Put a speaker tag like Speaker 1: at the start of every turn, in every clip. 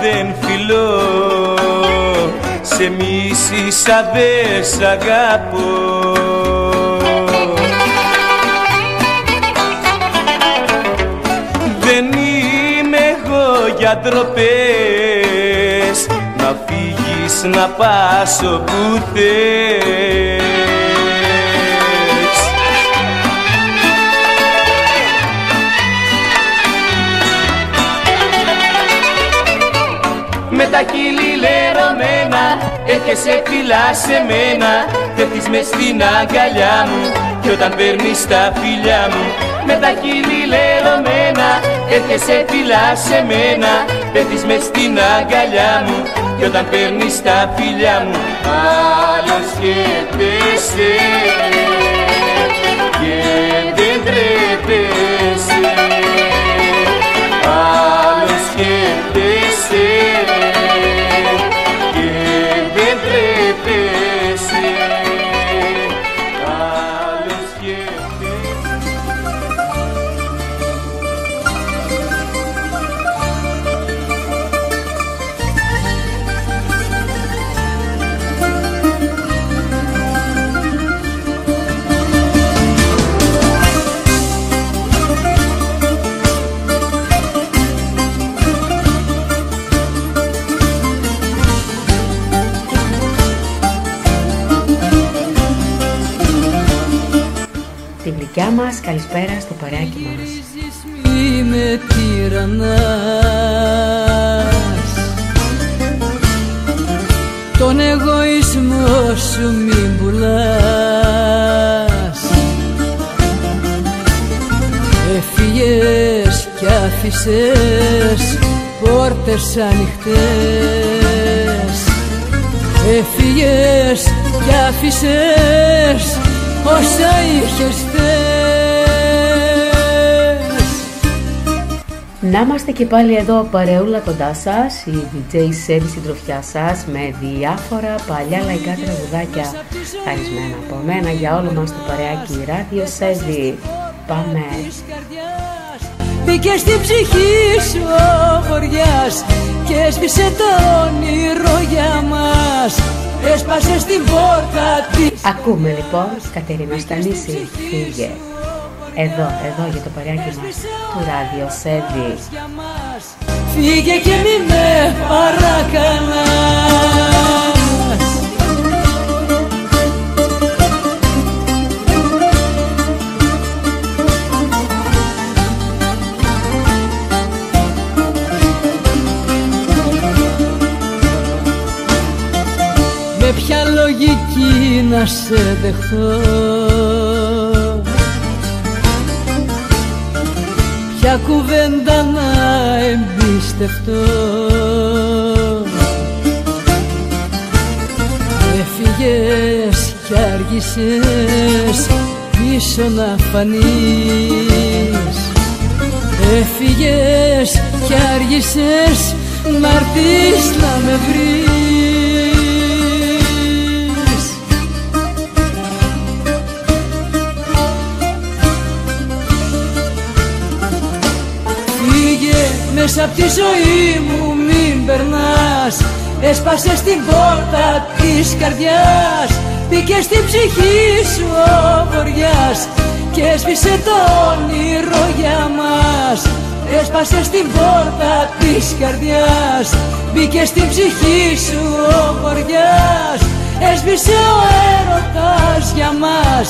Speaker 1: δεν φιλώ. Σε μίσησα δε σ' αγαπώ. Δεν είμαι εγώ για ντροπές. Να φύγεις να πας όπου θες τα χείλη λερωμένα Έρχεσαι φιλά σε μένα Πέφτεις μες στην αγκαλιά μου Κι όταν παίρνεις τα φιλιά μου. Με τα χείλη λερωμένα Έρχεσαι φιλά σε μένα Πέφτεις μες στην αγκαλιά μου Κι όταν παίρνεις τα φιλιά μου. Άλλος σκέφτεσαι Και δεν τρέπεσαι
Speaker 2: Γεια μας, καλησπέρα στο παράκι μας.
Speaker 3: Είμαι τυραννάς. Τον εγωισμός σου μην πουλάς. Έφυγες κι άφησες πόρτες ανοιχτές. Έφυγες κι άφησες όσα είχες
Speaker 2: Να είμαστε και πάλι εδώ παρεούλα κοντά σας, η DJ Σέβη συντροφιά σας με διάφορα παλιά λαϊκά τραγουδάκια. Χαρισμένα από μένα για όλο μας το παρεάκι ράδιο Σέβη. Πάμε!
Speaker 3: Μπήκες στην ψυχή σου ο βοριάς και έσβησε το όνειρο για μας έσπασε στην πόρτα της
Speaker 2: Ακούμε λοιπόν Κατερίνα Στανίση, φύγε εδώ, εδώ για το παριάκι μας του Ράδιο Σέβη.
Speaker 3: Φύγε και μη με παρακαλάς. Ποια λογική να σε δεχτώ Ποια κουβέντα να εμπιστευτώ. Έφυγες κι άργησες πίσω να φανείς. Έφυγες κι άργησες να να με βρεις Μέσα απ' τη ζωή μου μην περνάς. Έσπασε στην πόρτα της καρδιάς. Μπήκε στην ψυχή σου ο βοριάς Και έσβησε το όνειρο για μας. Έσπασε στην πόρτα της καρδιάς. Μπήκε στην ψυχή σου ο βοριάς Έσβησε ο έρωτας για μας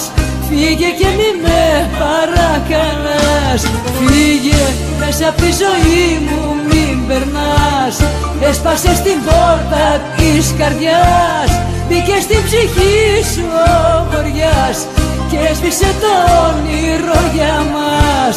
Speaker 3: Φύγε και μη με παρακαλάς. Φύγε μέσα από τη ζωή μου μην περνάς. Έσπασε στην πόρτα της καρδιάς. Μπήκε στην ψυχή σου ο βοριάς Και έσβησε το όνειρο για μας.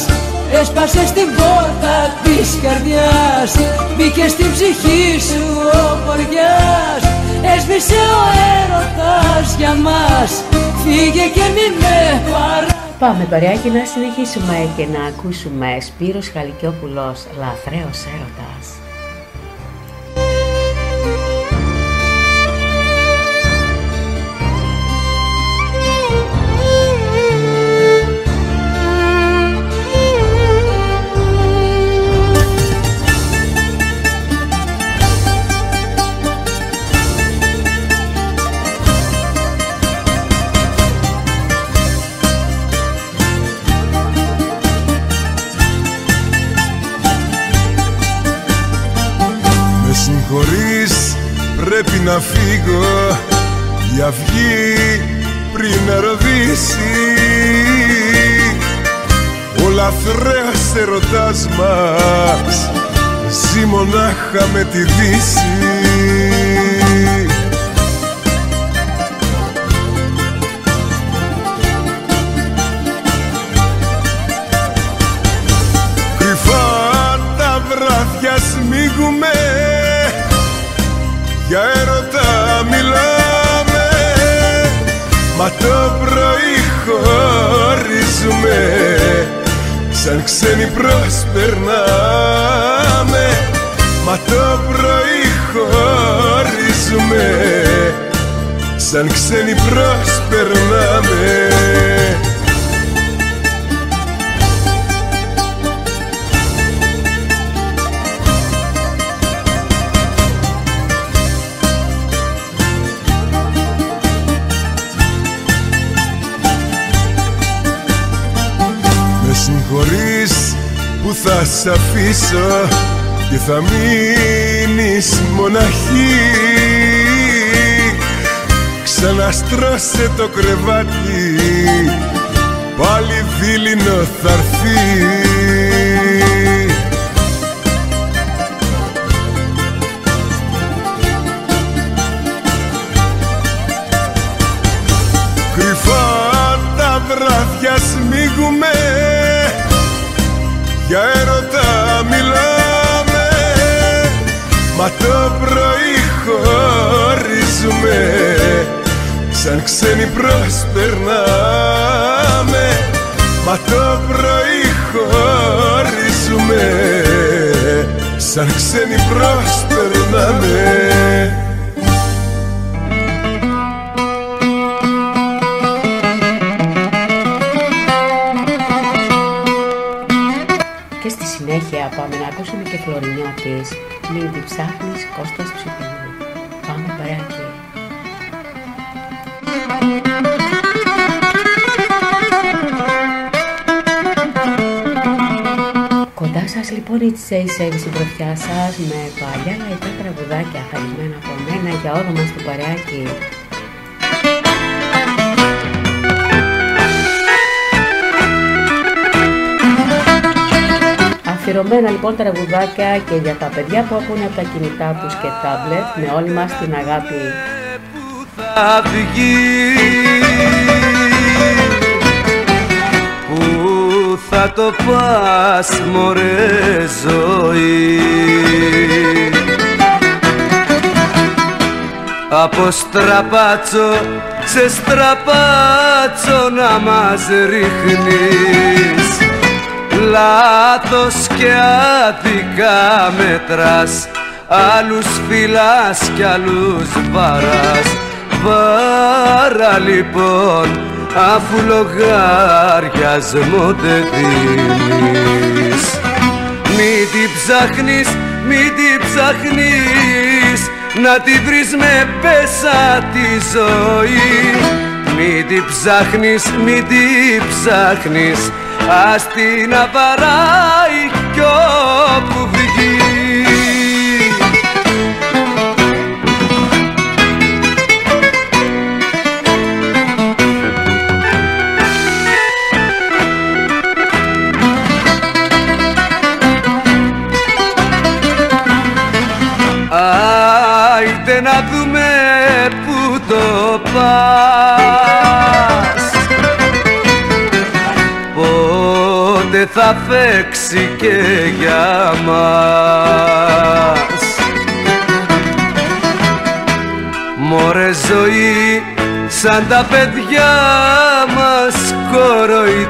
Speaker 3: Έσπασε στην πόρτα της καρδιάς. Μπήκε στην ψυχή σου ο βοριάς Έσβησε ο έρωτας για μας. Φύγε και μην με παρά
Speaker 2: Πάμε παρεάκι να συνεχίσουμε και να ακούσουμε Σπύρος Χαλικιόπουλος Λαθρέος Έρωτας
Speaker 4: να φύγω η αυγή πριν ροδίσει ο λαθρέας ερωτάς μας ζει μονάχα με τη δύση το πρωί χωρίζουμε σαν ξένοι προσπερνάμε. Μα το πρωί χωρίζουμε σαν ξένοι προσπερνάμε θα σ' αφήσω και θα μείνεις μοναχή. Ξαναστρώσε το κρεβάτι πάλι δίληνο θα Κρυφά Μα το πρωί χωρίζουμε. Σαν ξένοι προσπερνάμε. Μα το πρωί χωρίζουμε. Σαν ξένοι προσπερνάμε
Speaker 2: Μην την ψάχνεις Κώστας Ψυχολού Πάμε παράκι Κοντά σας λοιπόν η Τσέι η συντροφιά σας με παλιά λαϊκά τραγουδάκια χαρισμένα από μένα για όλο μας το παρεάκι Αφιερωμένα λοιπόν τα τραγουδάκια και για τα παιδιά που ακούνε από τα κινητά τους και τάμπλετ με όλη μας την αγάπη.
Speaker 5: Θα βγει, που θα το πας μωρέ ζωή από στραπάτσο σε στραπάτσο να μας ρίχνεις λάθος και άδικα μέτρας άλλους φυλάς κι άλλους βαράς. Βάρα λοιπόν αφού λογάριασμό δεν δίνεις. Μη την ψάχνεις, μη την ψάχνεις να τη βρεις με πέσα τη ζωή. Μη την ψάχνεις, μη την ψάχνεις ας την απαράει κι όπου δεν θα φέξει και για μας. Μωρέ ζωή σαν τα παιδιά μας κοροϊδεύεις.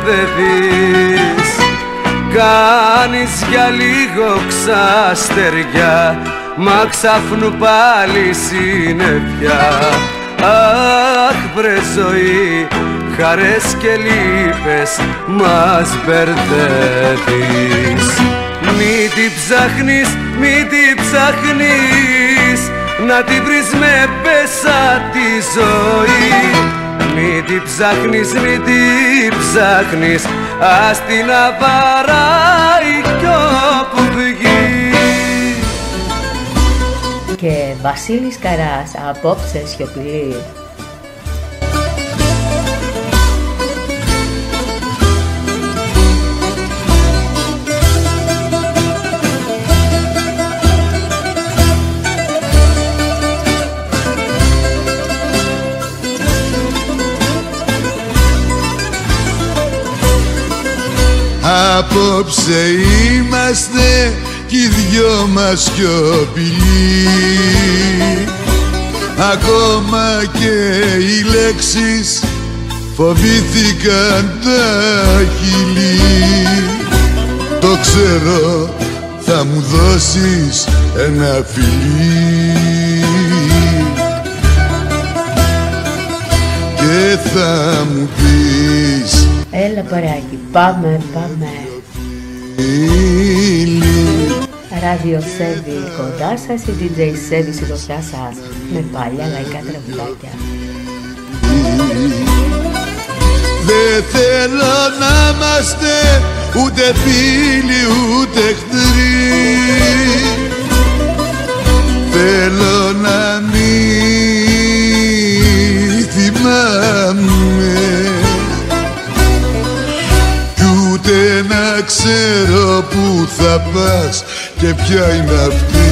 Speaker 5: Κάνεις για λίγο ξαστεριά μα ξαφνού πάλι συννεφιά. Αχ βρε ζωή χαρές και λύπες μας μπερδεύεις. Μη την ψάχνεις, μη την ψάχνεις να τη βρεις με πέσα τη ζωή. Μη την ψάχνεις, μη την ψάχνεις ας την αβαράει κι όπου βγει.
Speaker 2: Και Βασίλης Καράς απόψε σιωπηλή.
Speaker 6: Απόψε είμαστε κι οι δυο μας σιωπηλοί Ακόμα και οι λέξεις φοβήθηκαν τα χειλή Το ξέρω θα μου δώσεις ένα φιλί. Και θα μου πεις
Speaker 2: Έλα παράκι, πάμε, πάμε. Ράδιο Σέβη κοντά σας η DJ Σέβη συντροφιά σας με παλιά λαϊκά τραγουδάκια.
Speaker 6: Δεν θέλω να είμαστε ούτε φίλοι ούτε εχθροί. Θέλω να μην θυμάμαι ούτε να ξέρω που θα πας και ποια είναι αυτή.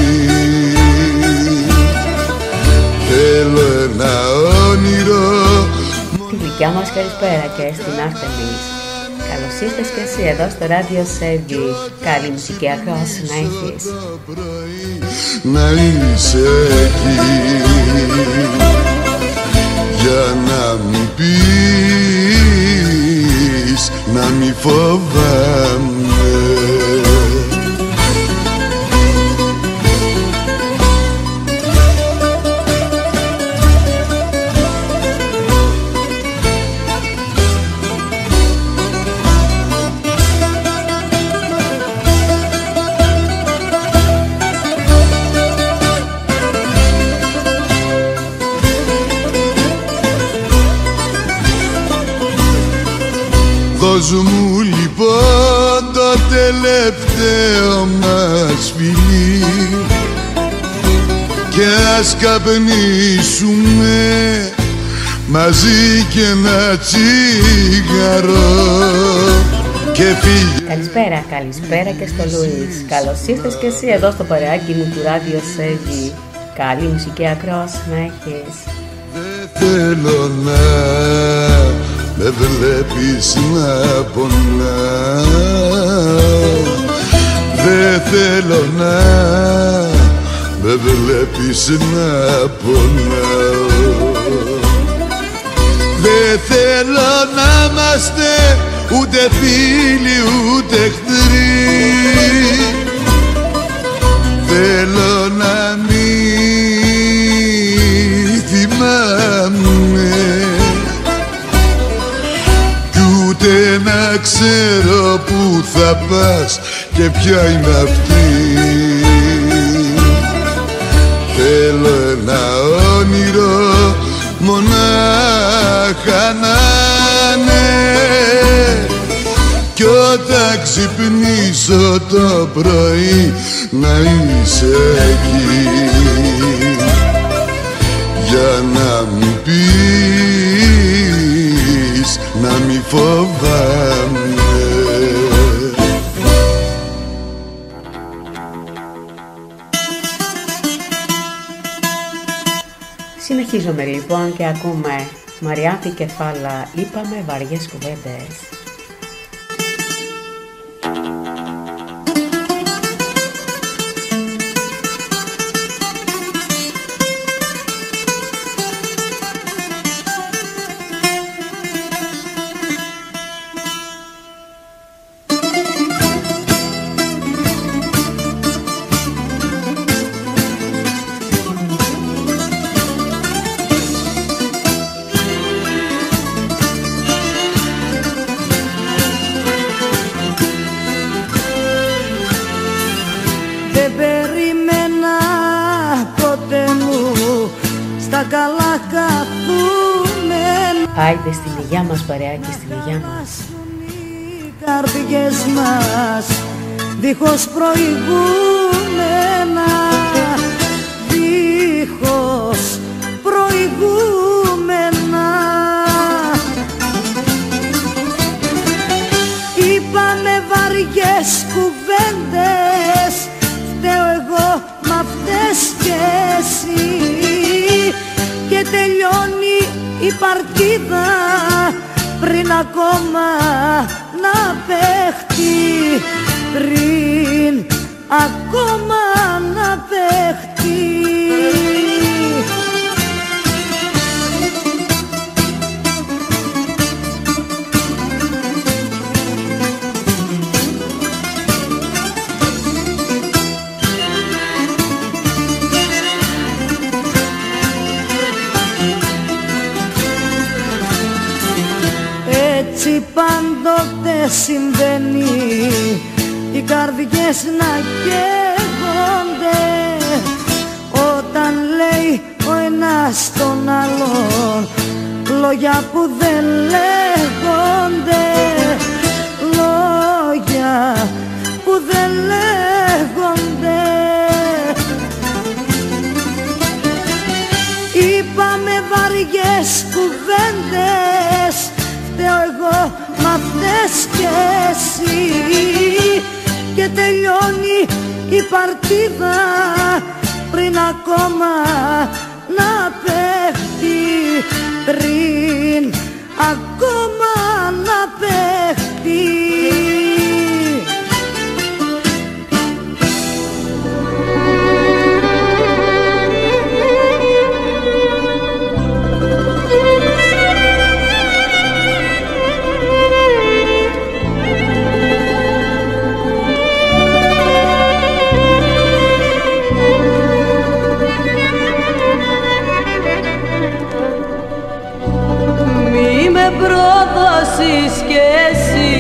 Speaker 6: Θέλω ένα όνειρο.
Speaker 2: Τη δικιά μας καλησπέρα και στην Άρτεμις Καλώς ήρθες και εσύ εδώ στο ράδιο Σέβη Καλή μουσική ακρόαση να έχεις.
Speaker 6: Να είσαι εκεί. Για να μου πεις να μη φοβάμαι Δώσ' μου λοιπόν το τελευταίο μας φιλί και ας καπνίσουμε μαζί και ένα τσιγαρό και φύγε.
Speaker 2: Καλησπέρα, καλησπέρα και στο Λουίς. Καλώς ήρθες και εσύ εδώ στο παρεάκι μου του ράδιο Σέβη Καλή μουσική ακρόαση να έχεις.
Speaker 6: Θέλω να με βλέπεις να πονάω Δεν θέλω να με βλέπεις να πονάω Δεν θέλω να είμαστε ούτε φίλοι ούτε εχθροί. Θέλω να ξέρω που θα πας και ποια είναι αυτή. Θέλω ένα όνειρο μονάχα να είναι. Κι όταν ξυπνήσω το πρωί να είσαι εκεί. Για να
Speaker 2: Συνεχίζουμε λοιπόν και ακούμε Μαριάνθη Κεφάλα, είπαμε βαριές κουβέντες.
Speaker 3: τα καλά καθούμενα
Speaker 2: Άιντε στην υγειά μας παρεάκι, στην υγειά μας.
Speaker 3: Οι καρδιές μας. Δίχως προηγούμενα.
Speaker 7: Δίχως προηγούμενα. Είπαμε βαριές κουβέντες. Φταίω εγώ μα αυτές και εσύ τελειώνει η παρτίδα πριν ακόμα να παίχτη πριν ακόμα να παίχτη πάντοτε συμβαίνει οι καρδιές να καίγονται. Όταν λέει ο ένας τον άλλον λόγια που δεν λέγονται. Λόγια που δεν λέγονται. Είπαμε βαριές κουβέντες. Φταίω εγώ μα φταίς κι εσύ. Και τελειώνει η παρτίδα πριν ακόμα να πέφτει πριν ακόμα να πέφτει
Speaker 8: προδώσεις κι εσύ.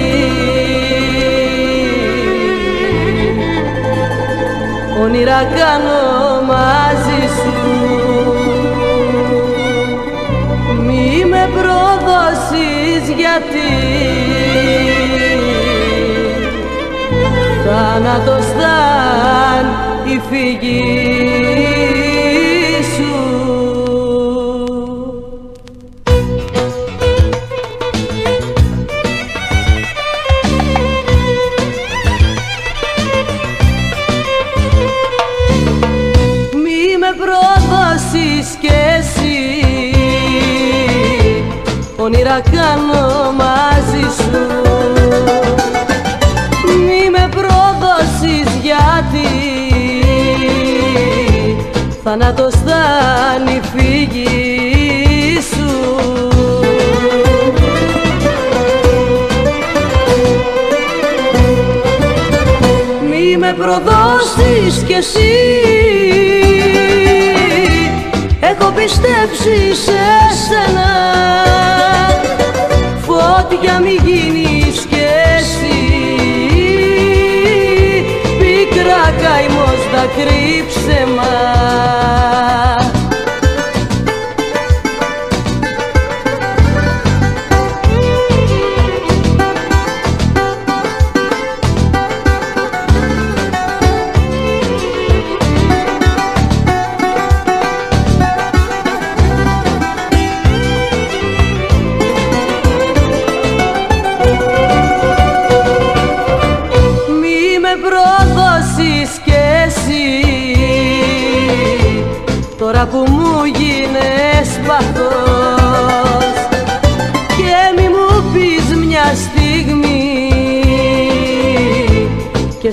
Speaker 8: Όνειρα κάνω μαζί σου. Μη με προδώσεις γιατί. Θάνατος θα η φυγή προδώσεις κι εσύ. Έχω πιστέψει σε σένα. Φώτια μη γίνεις κι εσύ. Πίκρα καημός δακρύ ψέμα Μη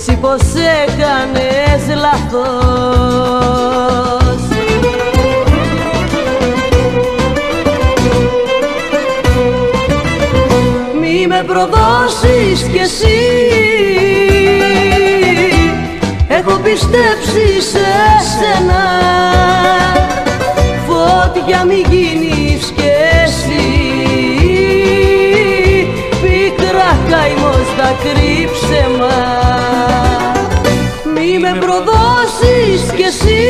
Speaker 8: Κι εσύ πως έκανες λάθος. Μη με προδώσεις κι εσύ. Έχω πιστέψει σε σένα. Φώτια μη γίνεις κι εσύ. Πίκρα καημός δακρύ ψέμα προδώσεις κι εσύ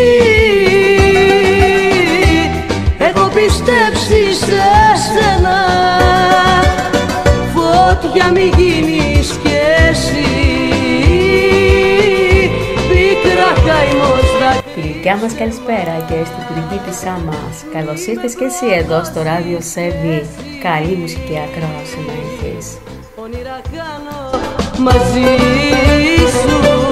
Speaker 8: Έχω πιστέψει σε σένα Φώτια μη γίνεις κι εσύ Πίκρα καημός δακρύ
Speaker 2: Γλυκιά μας καλησπέρα και στην πριγκίπισσά μας. Καλώς ήρθες και εσύ εδώ στο ράδιο Σέβη. Καλή μουσική ακρόαση να έχεις.
Speaker 8: Όνειρα κάνω μαζί σου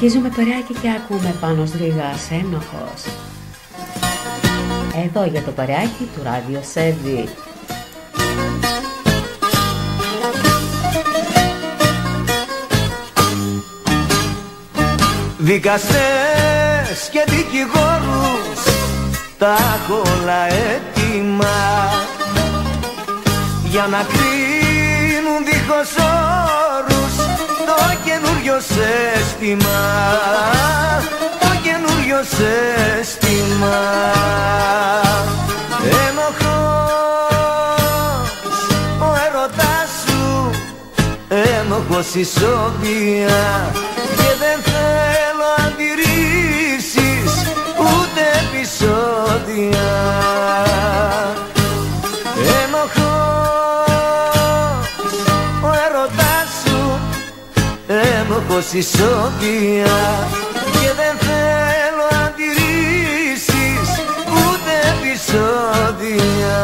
Speaker 2: Συνεχίζουμε παρεάκι και ακούμε πάνω Ρήγας ένοχος. Εδώ για το παρεάκι του Ράδιο Σέρβι.
Speaker 9: Δικαστές και δικηγόρους τα έχω όλα έτοιμα για να κρίνουν δίχως όρους το καινούριο σύστημα το καινούριο σύστημα Ένοχος ο έρωτάς σου. Ένοχος η σοβία και δεν θέλω αντιρρήσεις ούτε επεισόδια πως ισόβια και δεν θέλω αντιρρήσεις ούτε επεισόδια.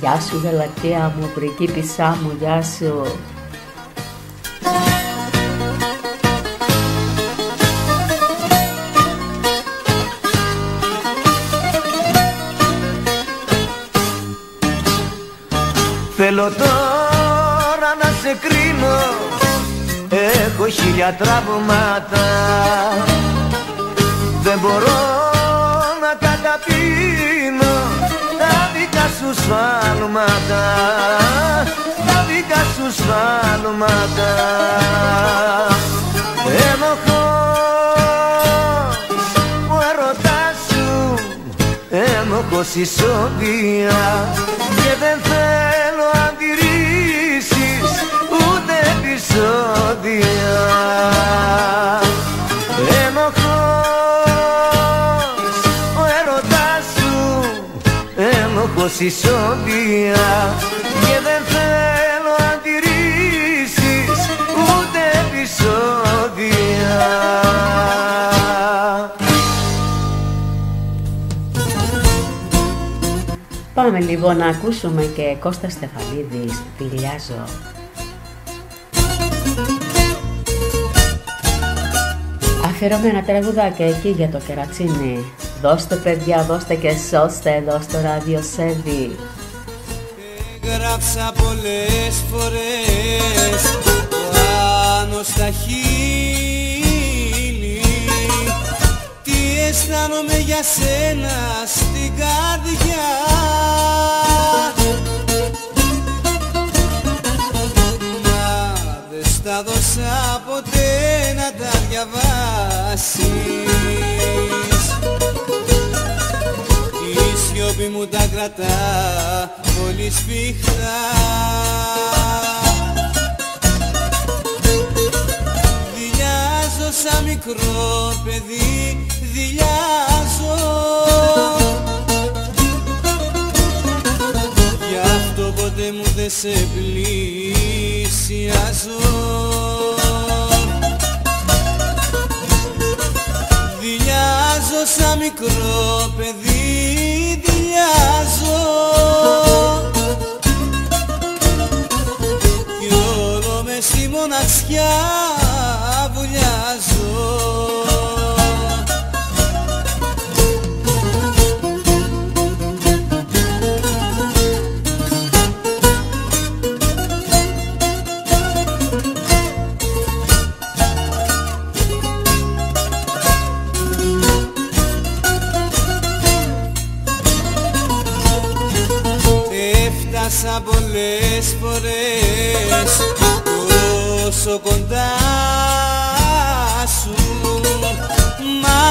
Speaker 2: Γεια σου γαλακτεία μου, πριγκίπισσά μου, γεια σου
Speaker 9: Θέλω τώρα να σε κρίνω. Έχω χίλια τραύματα. Δεν μπορώ να καταπίνω. Τα δικά σου σφάλματα. Τα δικά σου σφάλματα. Ένοχος Ένοχος η σοβία Και δεν θέλω αντιρρήσεις ούτε επεισόδια. Ένοχος ο έρωτάς σου ένοχος η
Speaker 2: Πάμε λοιπόν να ακούσουμε και Κώστας Στεφανίδης, Δηλιάζω. Αφιερωμένα τραγουδάκια εκεί για το κερατσίνι. Δώστε παιδιά, δώστε και σώστε εδώ στο ράδιο Σέβη.
Speaker 10: Γράψα πολλές φορές πάνω στα χείλη Τι αισθάνομαι για σένα στην καρδιά. Τα δώσα ποτέ να τα διαβάσεις. Η σιώπη μου τα κρατά πολύ σφιχτά Δηλιάζω σαν μικρό παιδί, δηλιάζω. Γι' αυτό ποτέ μου δεν σε πλησιάζω. Δηλιάζω σαν μικρό παιδί, δηλιάζω. Κι όλο μες στη μοναξιά βουλιάζω Έφτασα πολλές φορές τόσο κοντά. σου Μα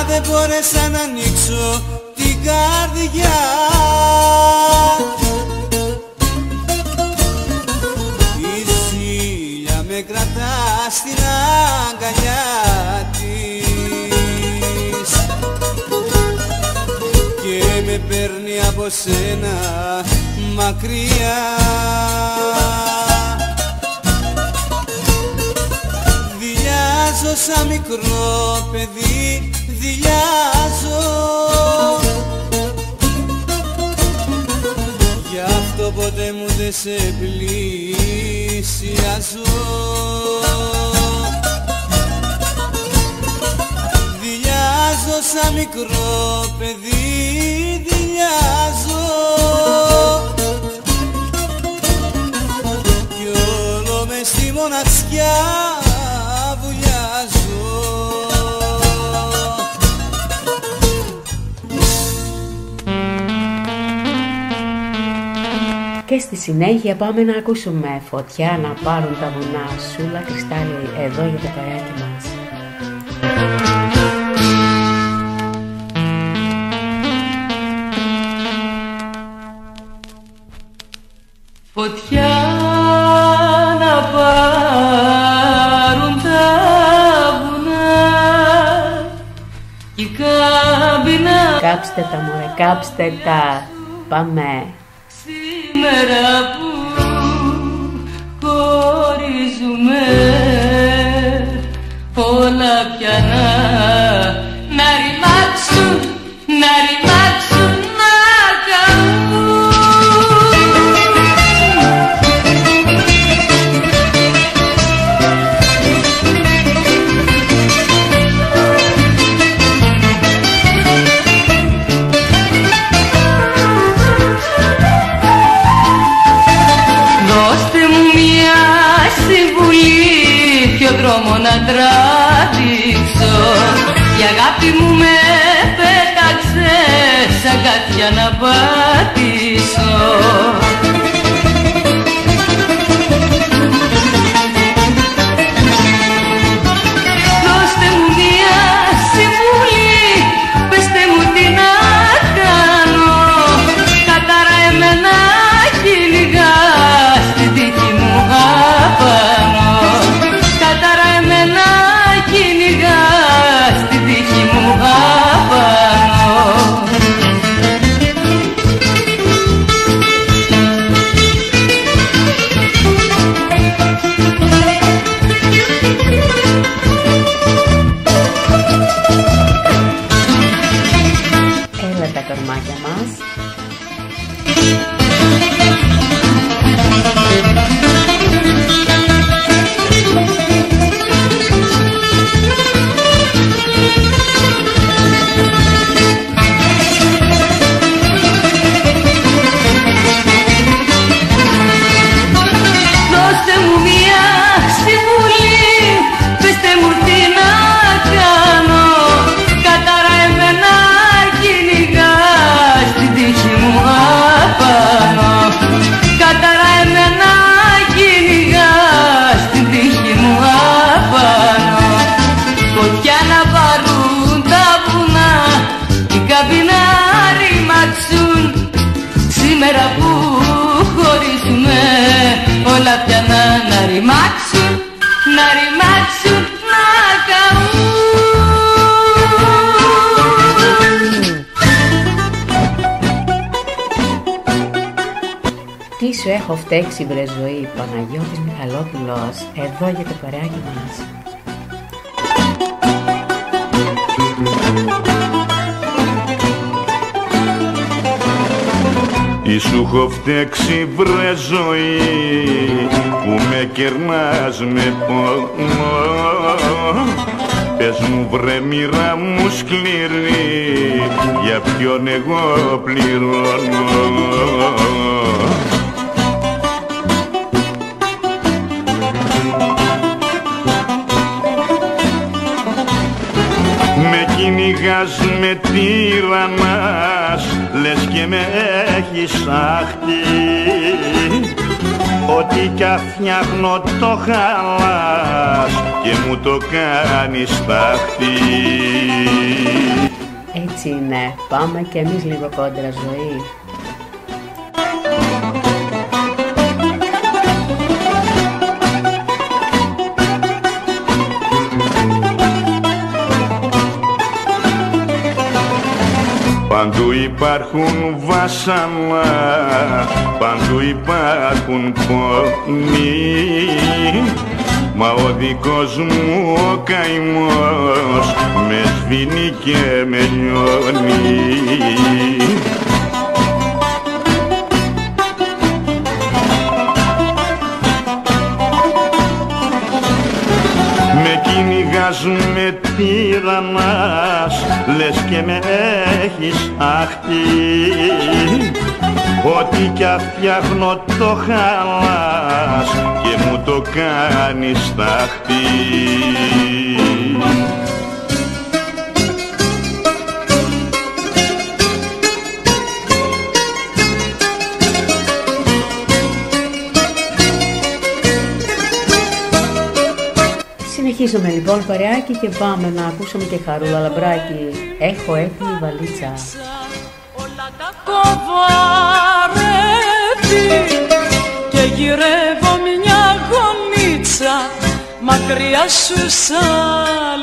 Speaker 10: δεν μπόρεσα να ανοίξω την καρδιά. Η ζήλια με κρατά στην αγκαλιά της Και με παίρνει από σένα μακριά. Δηλιάζω σαν μικρό παιδί, δηλιάζω Γι' αυτό ποτέ μου δεν σε πλησιάζω πλησιάζω. Δηλιάζω σαν μικρό παιδί Δηλιάζω. Κι όλο μες στη μοναξιά
Speaker 2: στη συνέχεια πάμε να ακούσουμε φωτιά να πάρουν τα βουνά Σούλα κρυστάλλι εδώ για το παρέακι μας.
Speaker 8: Φωτιά να πάρουν τα βουνά και κάμπινα
Speaker 2: Κάψτε τα μωρέ, κάψτε τα. Πάμε
Speaker 8: Σήμερα που χωρίζουμε. Όλα πια να, να ρημάξουν, να ρημάξουν
Speaker 2: έχω φταίξει βρε ζωή Παναγιώτης Μιχαλόπουλος εδώ για το παράκι μας.
Speaker 11: Ισού έχω φταίξει βρε ζωή που με κερνάς με πόνο Πες μου βρε μοίρα μου σκληρή για ποιον εγώ πληρώνω τύρανας λες και με έχεις άχτη Ό,τι κι φτιάχνω το χαλάς και μου το κάνεις τάχτη.
Speaker 2: Έτσι είναι, πάμε κι εμείς λίγο κόντρα ζωή
Speaker 11: υπάρχουν βάσανα, παντού υπάρχουν πόνοι. Μα ο δικός μου ο καημός με σβήνει και με λιώνει με πείραμας λες και με έχεις αχτή. Ότι κι φτιάχνω το χαλάς και μου το κάνεις ταχτή.
Speaker 2: Συνεχίζουμε λοιπόν παρεάκι και πάμε να ακούσουμε και χαρούλα λαμπράκι. Έχω έτοιμη βαλίτσα.
Speaker 3: Όλα τα και γυρεύω μια γονίτσα μακριά σου σαν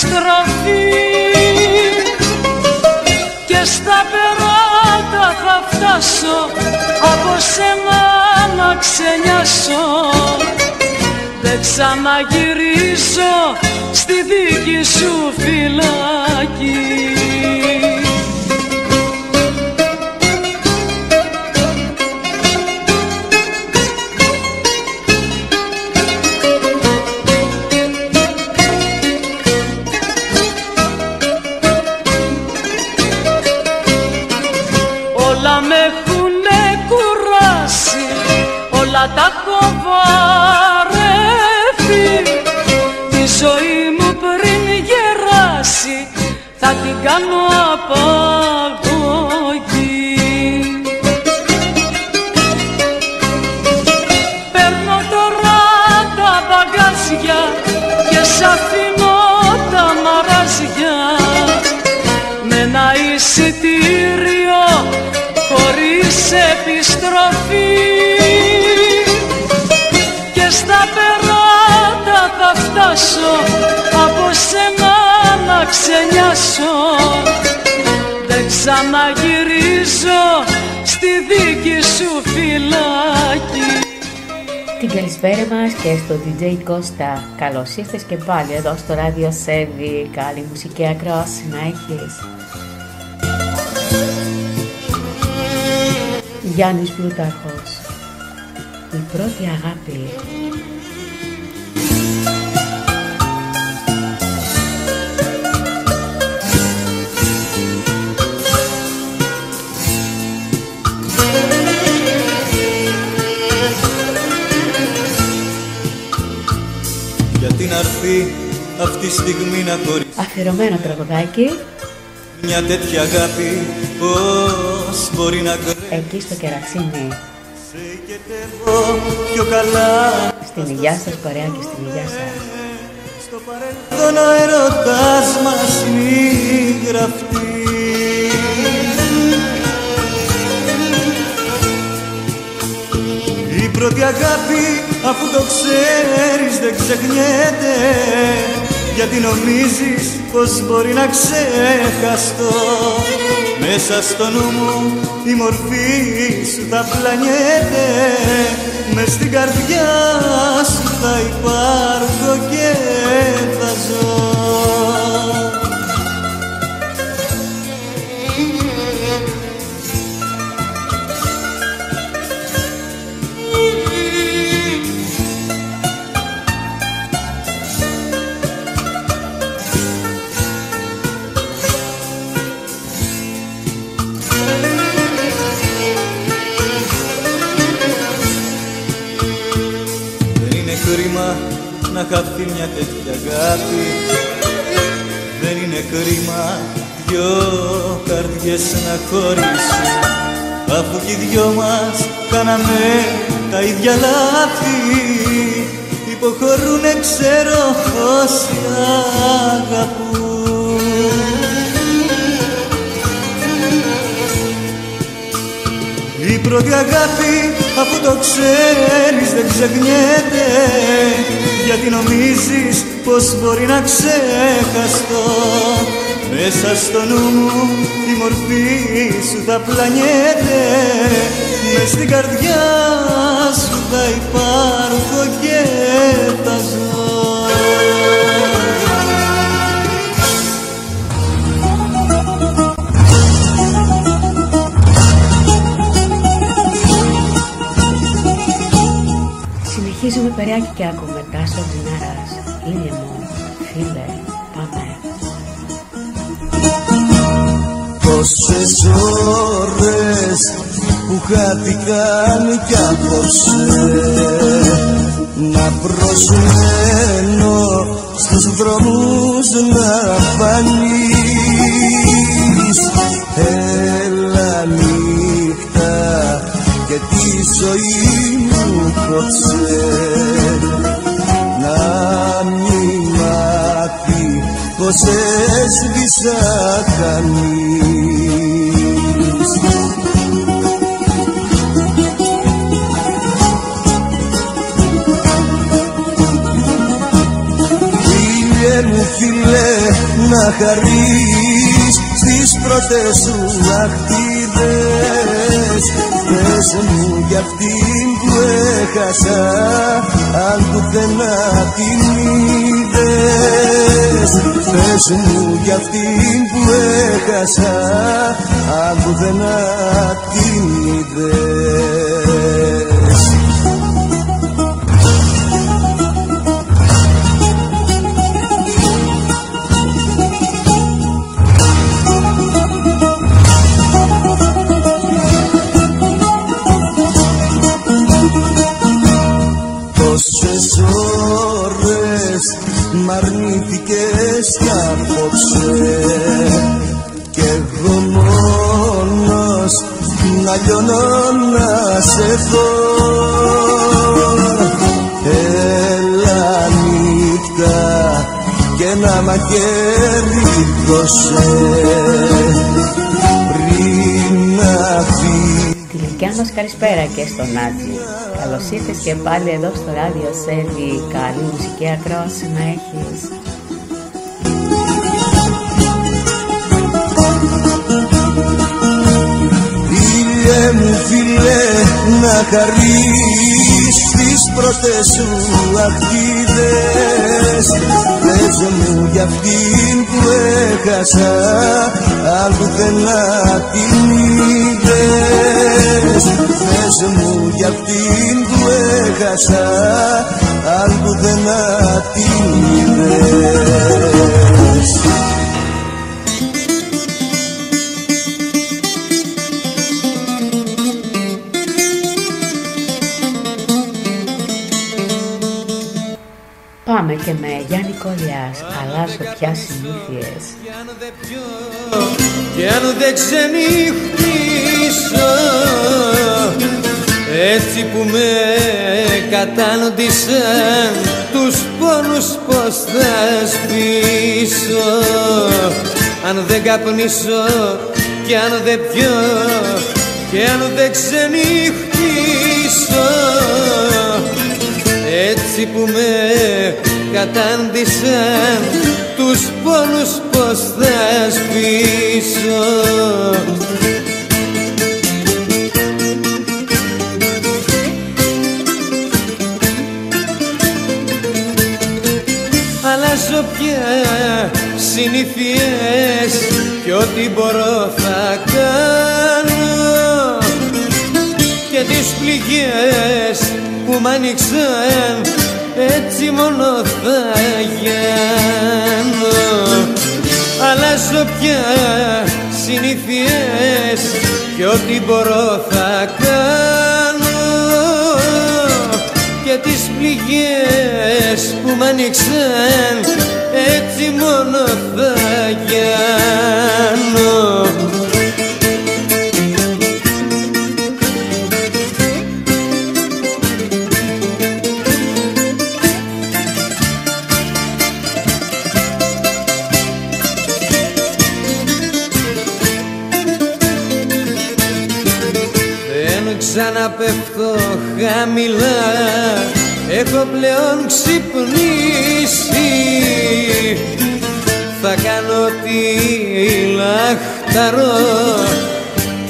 Speaker 3: επιστροφή και στα περάτα θα φτάσω από σένα να ξενιάσω. Δεν ξαναγυρίζω στη δική σου φυλακή ξενιάσω δεν ξαναγυρίζω στη δική σου φυλάκη.
Speaker 2: Την καλησπέρα μας και στο DJ Κώστα. Καλώς ήρθες και πάλι εδώ στο ράδιο Σέβη. Καλή μουσική ακρόαση να έχεις. Γιάννης Πλούταρχος. Η πρώτη αγάπη
Speaker 12: έρθει αυτή τη στιγμή να χωρίσει
Speaker 2: Αφιερωμένο τραγουδάκι.
Speaker 12: Μια τέτοια αγάπη πώς μπορεί να κρέσει
Speaker 2: Εκεί στο κερασίνι
Speaker 12: Σε οικετεύω πιο καλά.
Speaker 2: Στην υγειά σας παρέα και στην υγειά σας.
Speaker 12: Στο παρελθόν ο ερωτάς μας μη γραφτεί πρώτη αγάπη αφού το ξέρεις δεν ξεχνιέται. Γιατί νομίζεις πως μπορεί να ξεχαστώ. Μέσα στο νου μου η μορφή σου θα πλανιέται. Μες στην καρδιά σου θα υπάρχω και θα ζω να χαθεί μια τέτοια αγάπη. Δεν είναι κρίμα δυο καρδιές να χωρίσουν. Αφού και οι δυο μας κάναμε τα ίδια λάθη Υποχωρούνε ξέρω όσοι αγαπούν πρώτη αγάπη αφού το ξέρεις δεν ξεχνιέται. Γιατί νομίζεις πως μπορεί να ξεχαστώ. Μέσα στο νου μου η μορφή σου θα πλανιέται. Μες στην καρδιά σου θα υπάρχω και θα ζω
Speaker 2: Περιάκι και ακούμε Τάσο Τζινάρας Ήλια μου, φίλε, πάμε
Speaker 9: Τόσες ώρες που χάθηκαν κι απόψε να προσμένω στους δρόμους να φανείς Έλα νύχτα και τη ζωή μου κόψε να μην μάθει πως έσβησα κανείς. Μου φίλε να χαρείς στις πρώτες σου αχτίδες Πες μου για αυτήν που έχασα αν πουθενά την είδες. Πες μου για αυτήν που έχασα αν πουθενά την είδες να σε δω Έλα νύχτα και ένα μαχαίρι δώσε πριν να φύγει
Speaker 2: Τηλεκιά μας καλησπέρα και στον Νάτζη Καλώς ήρθες και πάλι εδώ στο ράδιο Σέρβι Καλή μουσική ακρόαση να έχεις
Speaker 9: να χαρείς τις πρώτες σου αχτίδες Πες μου για αυτήν που έχασα αν πουθενά την είδες. Πες μου για αυτήν που έχασα αν πουθενά την είδες
Speaker 2: και με Γιάννη Κόλλιας Αλλάζω πια συνήθειες.
Speaker 13: Κι αν δεν ξενυχτήσω Έτσι που με κατάνοντισαν Τους πόνους πως θα σπίσω. Αν δεν καπνίσω κι αν δεν πιω Κι αν δεν ξενυχτήσω έτσι που με κατάντησαν τους πόνους πως θα σπίσω Αλλάζω πια συνήθειες και ό,τι μπορώ θα κάνω. Και τις πληγές που μ' άνοιξαν έτσι μόνο θα γίνω. Αλλάζω πια συνήθειες και ό,τι μπορώ θα κάνω. Και τις πληγές που μ' άνοιξαν έτσι μόνο θα γίνω χαμηλά. Έχω πλέον ξυπνήσει. Θα κάνω ό,τι λαχταρώ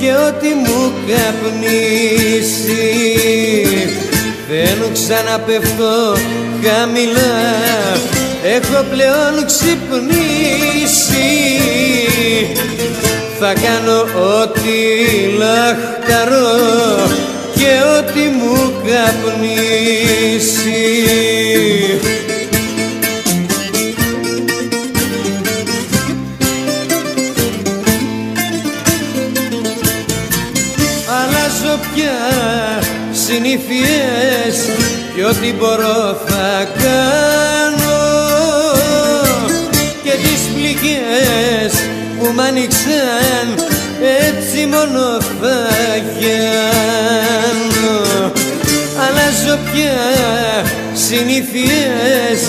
Speaker 13: Και ό,τι μου καπνίσει. Δεν ξαναπέφτω χαμηλά. Έχω πλέον ξυπνήσει. Θα κάνω ό,τι λαχταρώ και ό,τι μου καπνίσει. Αλλάζω πια συνήθειες και ό,τι μπορώ θα κάνω έτσι μόνο θα κάνω Αλλάζω πια συνήθειες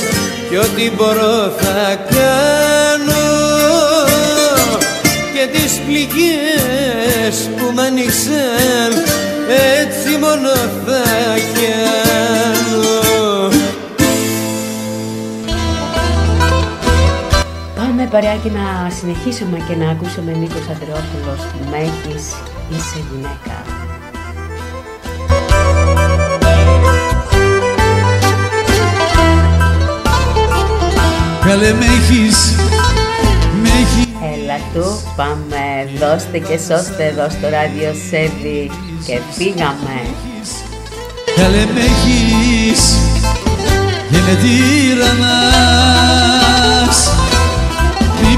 Speaker 13: και ό,τι μπορώ θα κάνω. Και τις πληγές που μ' άνοιξαν έτσι μόνο θα
Speaker 2: Πάμε παρεάκι να συνεχίσουμε και να ακούσουμε Νίκος Αντρεόπουλος που με έχεις, είσαι γυναίκα.
Speaker 14: Καλέ με έχεις, με έχεις
Speaker 2: Έλα του, πάμε, δώστε και σώστε εδώ στο ράδιο Σέβη και φύγαμε.
Speaker 14: Καλέ με έχεις και με τύραννας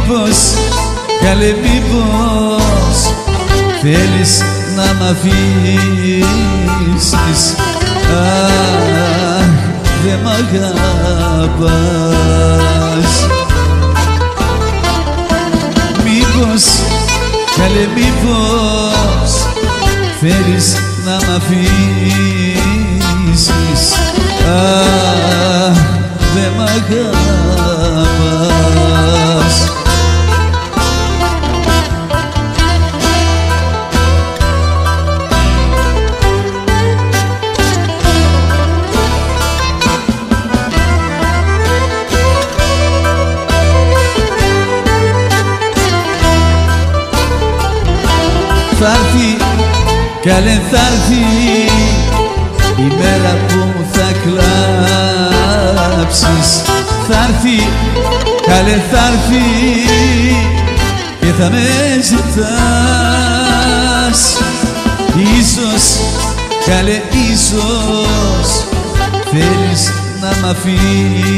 Speaker 14: Μήπως, καλέ μήπως θέλεις να μ' αφήσεις. Αχ, δε μ' αγαπάς. Μήπως, καλέ μήπως θέλεις να μ' αφήσεις. Αχ, δε μ' αγαπάς καλέ θα έρθει η μέρα που θα κλάψεις Θα έρθει, καλέ θα έρθει και θα με ζητάς. Ίσως, καλέ ίσως θέλεις να μ' αφήσεις.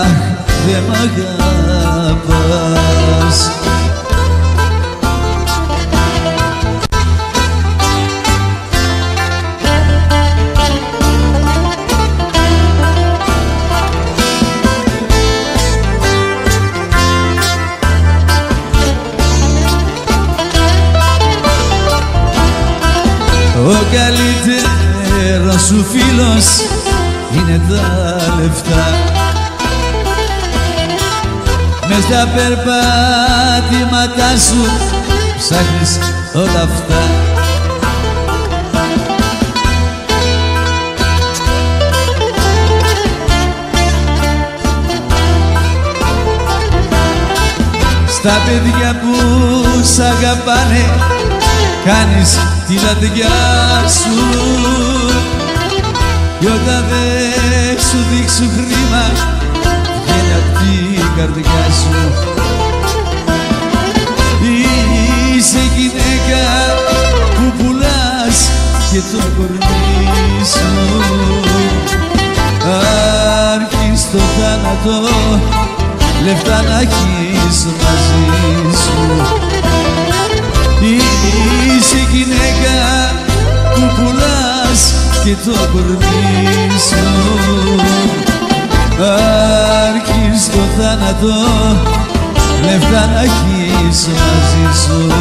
Speaker 14: Αχ, δε μ' αγαπάς στα περπάτηματά σου ψάχνεις όλα αυτά. Στα παιδιά που σ' αγαπάνε κάνεις τη λαδιά σου. Κι όταν δεν σου δείξουν χρήμα βγαίνει απ' την καρδιά σου. Είσαι γυναίκα που πουλάς και το κορμί σου. Αρκεί στο θάνατο λεφτά να έχεις μαζί σου. Είσαι γυναίκα που πουλάς και το κορμί σου αρκεί στο θάνατο λεφτά να έχεις μαζί σου.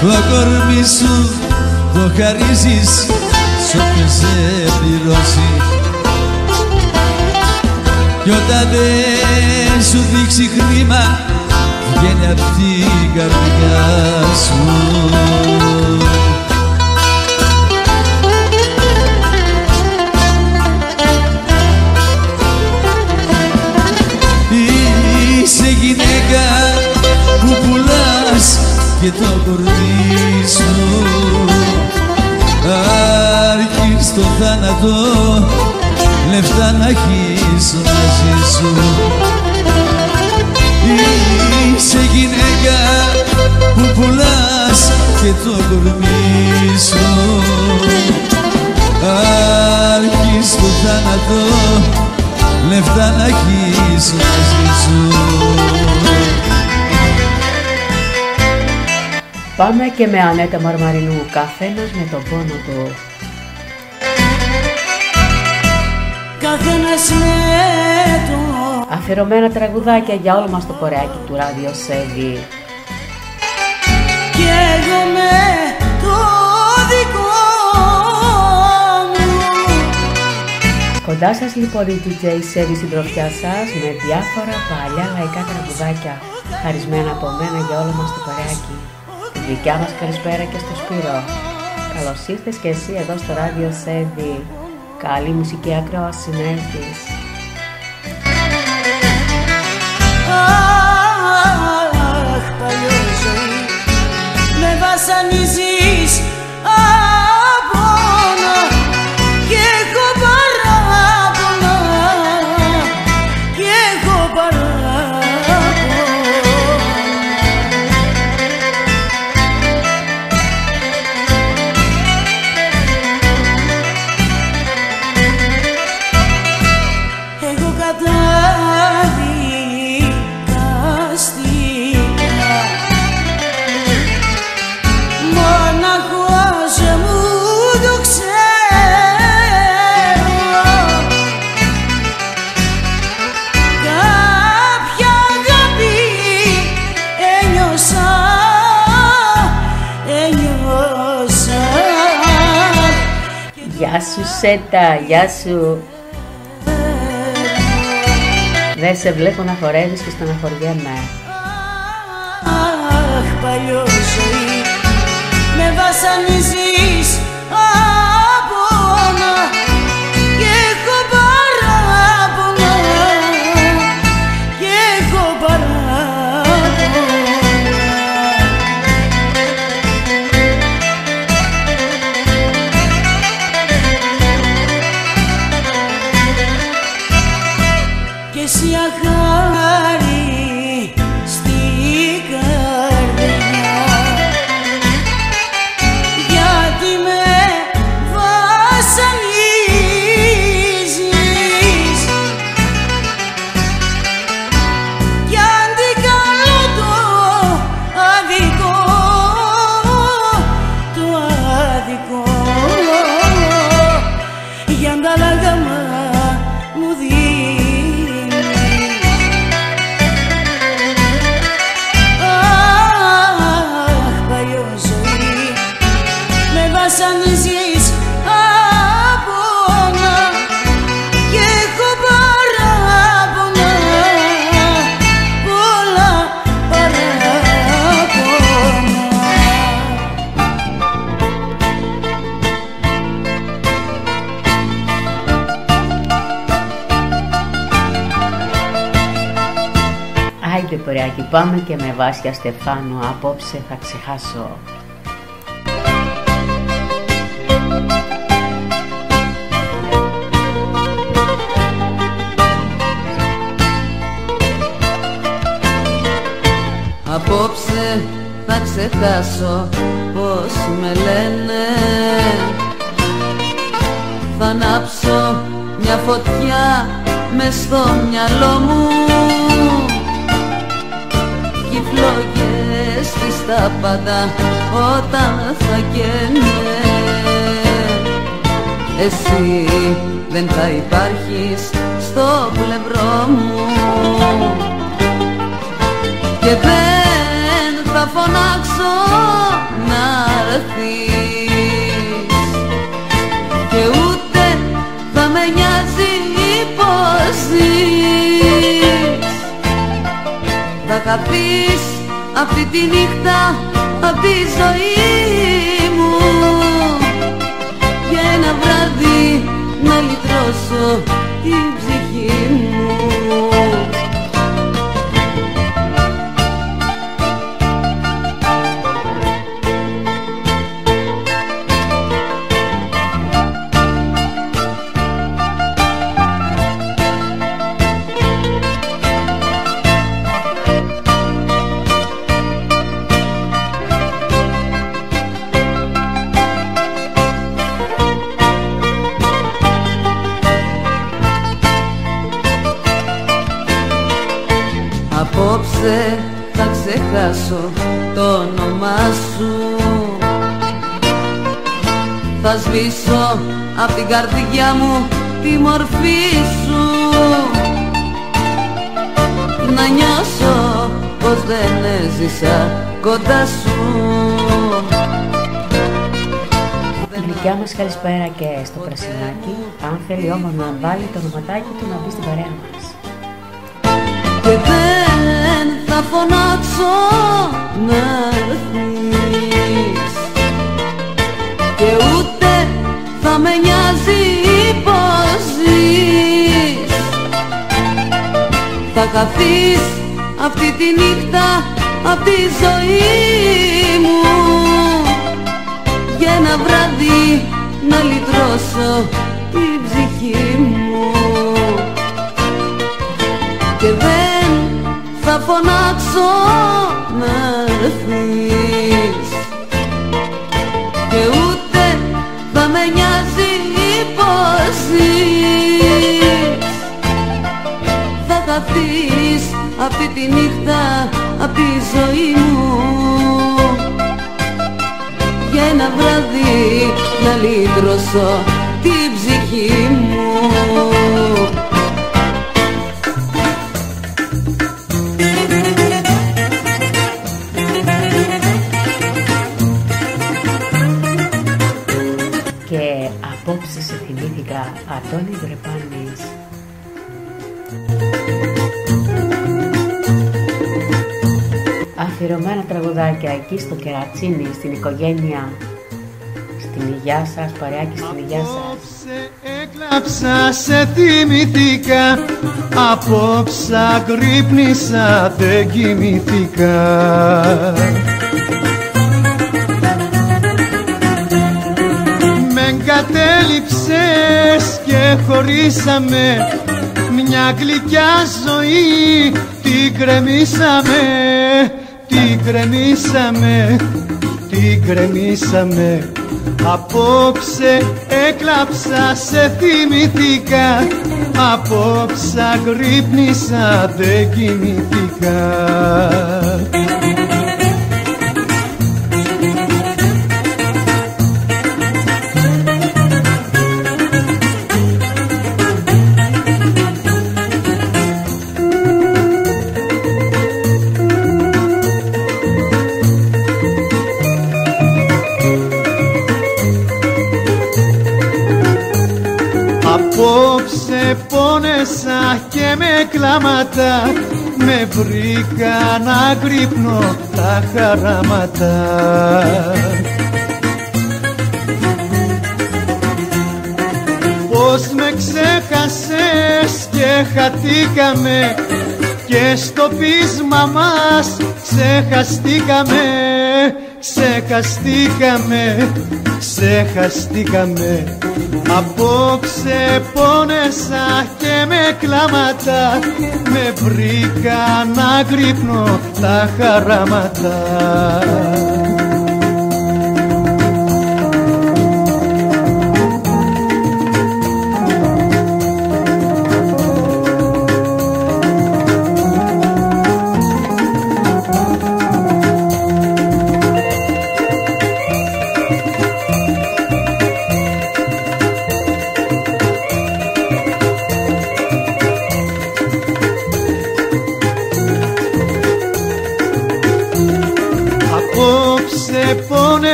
Speaker 14: Το κορμί σου το χαρίζεις σ' όποιον σε πληρώσει. Κι όταν δεν σου δείξει χρήμα βγαίνει απ' την καρδιά σου. Είσαι γυναίκα που πουλάς και και το κορμί θάνατο λεφτά να έχεις μαζί σου. Είσαι γυναίκα που πουλάς και το κορμί σου. Άρχι στο θάνατο λεφτά να έχεις μαζί σου.
Speaker 2: Πάμε και με Ανέτα Μαρμαρινού, καθένας με τον πόνο του.
Speaker 7: Καθένας με το
Speaker 2: Αφιερωμένα τραγουδάκια για όλο μας το πορεάκι του Ράδιο Σέβη.
Speaker 7: Και εγώ με το δικό μου
Speaker 2: Κοντά σας λοιπόν η DJ Σέβη συντροφιά σας με διάφορα παλιά λαϊκά τραγουδάκια χαρισμένα από μένα για όλο μας το παρεάκι. Τη δικιά μας καλησπέρα και στο Σπύρο. Καλώς ήρθες και εσύ εδώ στο ράδιο Σέβη. Καλή μουσική ακρόαση να έχεις.
Speaker 7: Αχ, παλιό ζωή Με βασανίζεις
Speaker 2: σου Σέτα, γεια σου. Δεν σε βλέπω να χορεύεις και στεναχωριέμαι.
Speaker 7: Αχ, παλιό ζωή Με βασανίζεις
Speaker 2: Βάσια Στεφάνου, απόψε θα ξεχάσω.
Speaker 8: Απόψε θα ξεχάσω πως με λένε Θα ανάψω μια φωτιά μες στο μυαλό μου Κι οι φλόγες της τα πάντα όταν θα καίνε. Εσύ δεν θα υπάρχεις στο πλευρό μου. Και δεν θα φωνάξω να έρθεις και ούτε θα με νοιάζει πως ζεις θα χαθείς αυτή τη νύχτα απ' τη ζωή μου. Για ένα βράδυ να λυτρώσω την ψυχή μου καρδιά μου τη μορφή σου. Να νιώσω πως δεν έζησα κοντά σου.
Speaker 2: Γλυκιά μας καλησπέρα και στο Πρασινάκι Αν θέλει όμως να βάλει το ονοματάκι του να μπει στην παρέα μας.
Speaker 8: Και δεν θα φωνάξω να έρθεις. Και ούτε θα με νοιάζει Θα χαθείς αυτή τη νύχτα απ' τη ζωή μου. Για ένα βράδυ να λυτρώσω την ψυχή μου. Και δεν θα φωνάξω να έρθεις. Και ούτε θα με νοιάζει πως ζεις. θα χαθείς αυτή τη νύχτα απ' τη ζωή μου. Για ένα βράδυ να λύτρωσω την ψυχή μου.
Speaker 2: Και απόψε σε θυμήθηκα Αντώνη Βρεπάνης Αφιερωμένα τραγουδάκια εκεί στο Κερατσίνι, στην οικογένεια, στην υγειά σας, παρεάκι στην υγειά σας.
Speaker 15: Έκλαψα, σε θυμηθήκα Απόψα γκρύπνησα, δεν κοιμηθήκα Με εγκατέλειψες και χωρίσαμε. Μια γλυκιά ζωή την κρεμίσαμε Την κρεμίσαμε, την κρεμίσαμε Απόψε έκλαψα, σε θυμηθήκα Απόψε γκρύπνησα, δεν κοιμηθήκα βρήκα να γκρυπνώ τα χαράματα. Πώς με ξέχασες και χαθήκαμε Και στο πείσμα μας ξεχαστήκαμε Ξεχαστήκαμε, ξεχαστήκαμε. Απόψε πόνεσα και με κλάματα. Με βρήκα να γκρυπνώ τα χαράματα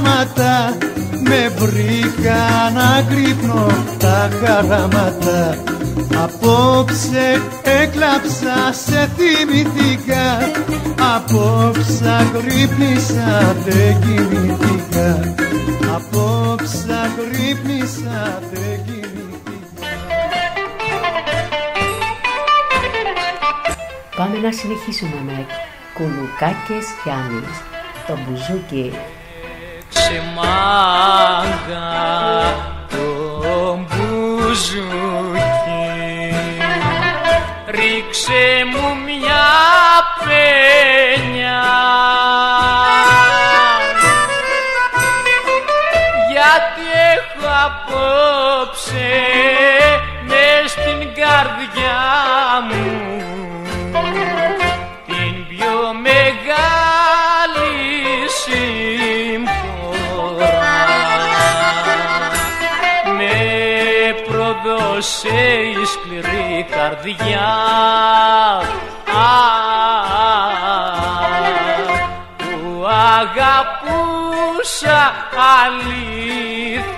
Speaker 15: με κλάματα Με βρήκα να γκρυπνώ τα χαράματα Απόψε έκλαψα, σε θυμηθήκα Απόψε γκρύπνησα, δεν κοιμηθήκα Απόψε γκρύπνησα, δεν κοιμηθήκα
Speaker 2: Πάμε να συνεχίσουμε με κουλουκάκες Γιάννης, το μπουζούκι.
Speaker 16: Ξεμάγα το μπουζούκι. Ρίξε μου μια πένια πρόδωσε η σκληρή καρδιά. Που αγαπούσα αλήθεια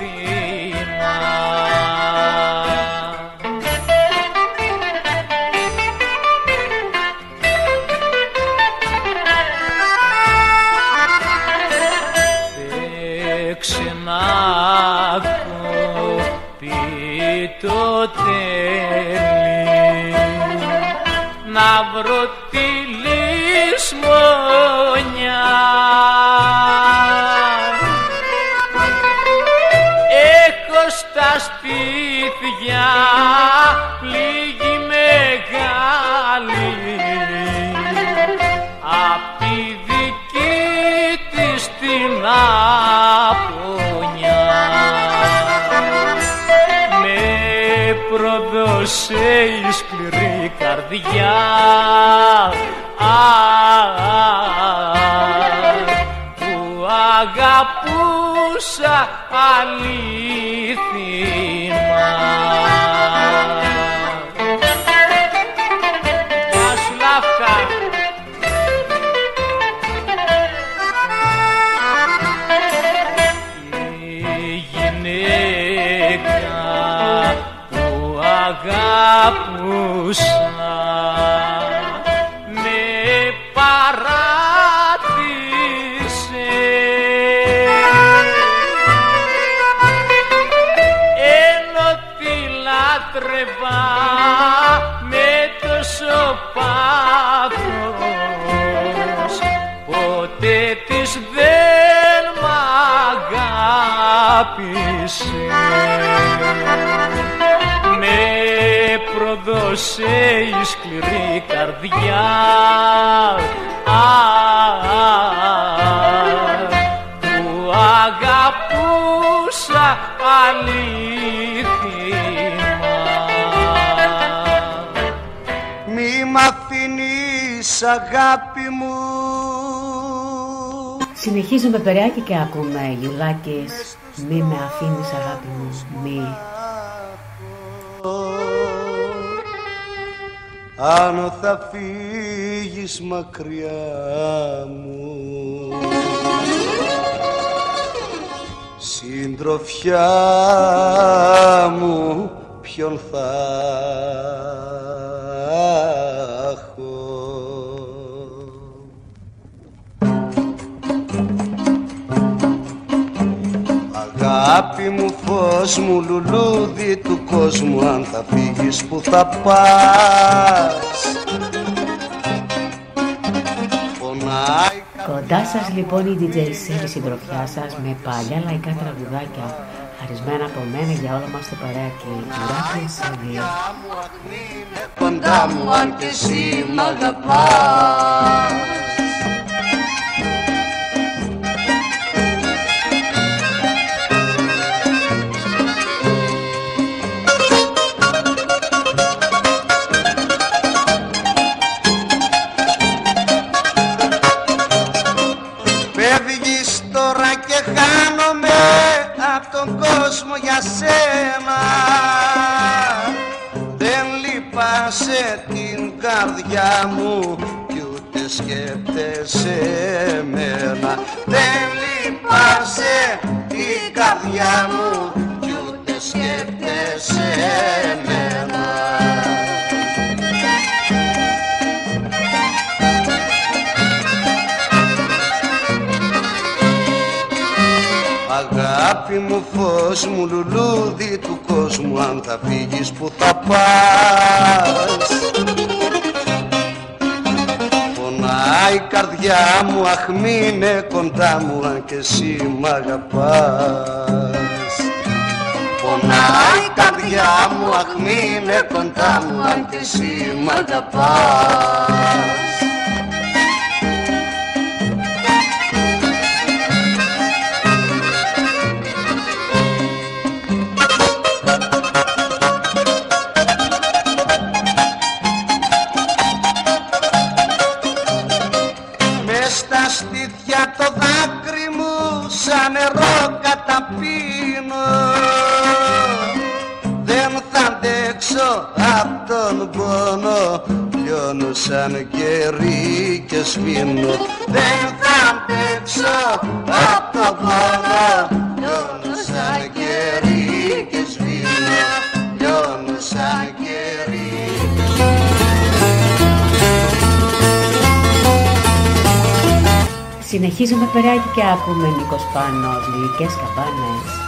Speaker 16: σκληρή καρδιά που αγαπούσα αλήθινα. Αγάπησε. Προδώσε η σκληρή καρδιά. Που αγαπούσα αλήθινα.
Speaker 13: Μη μ' αφήνεις αγάπη μου
Speaker 2: Συνεχίζουμε περαιάκι και ακούμε γιουλάκες Μη με αφήνεις αγάπη μου, μη
Speaker 13: αν θα φύγεις μακριά μου συντροφιά μου ποιον θα Αγάπη μου, φως μου, λουλούδι του κόσμου Αν θα φύγεις που θα πας;
Speaker 2: Κοντά σας λοιπόν η DJ Σέρι συντροφιά σας με παλιά λαϊκά τραγουδάκια χαρισμένα από μένα για όλα μας το παρέα και η κουράκια σε
Speaker 13: Κοντά μου αν και εσύ μ' αγαπάς για σένα. Δεν λυπάσαι την καρδιά μου κι ούτε σκέπτεσαι εμένα. Δεν λυπάσαι την καρδιά μου κι ούτε σκέπτεσαι εμένα Αγάπη μου, φως μου, λουλούδι του κόσμου Αν θα φύγεις που θα πας. Πονάει η καρδιά μου, αχ μείνε κοντά μου Αν και εσύ μ' αγαπάς. Πονάει η καρδιά μου, αχ μείνε κοντά μου Αν και εσύ μ' αγαπάς
Speaker 17: σβήνω δεν θα αντέξω απ' το πόνο λιώνω σαν κερί και σβήνω. Λιώνω σαν κερί.
Speaker 2: Συνεχίζουμε περάκι και ακούμε Νίκος Πάνος, γλυκές καμπάνες.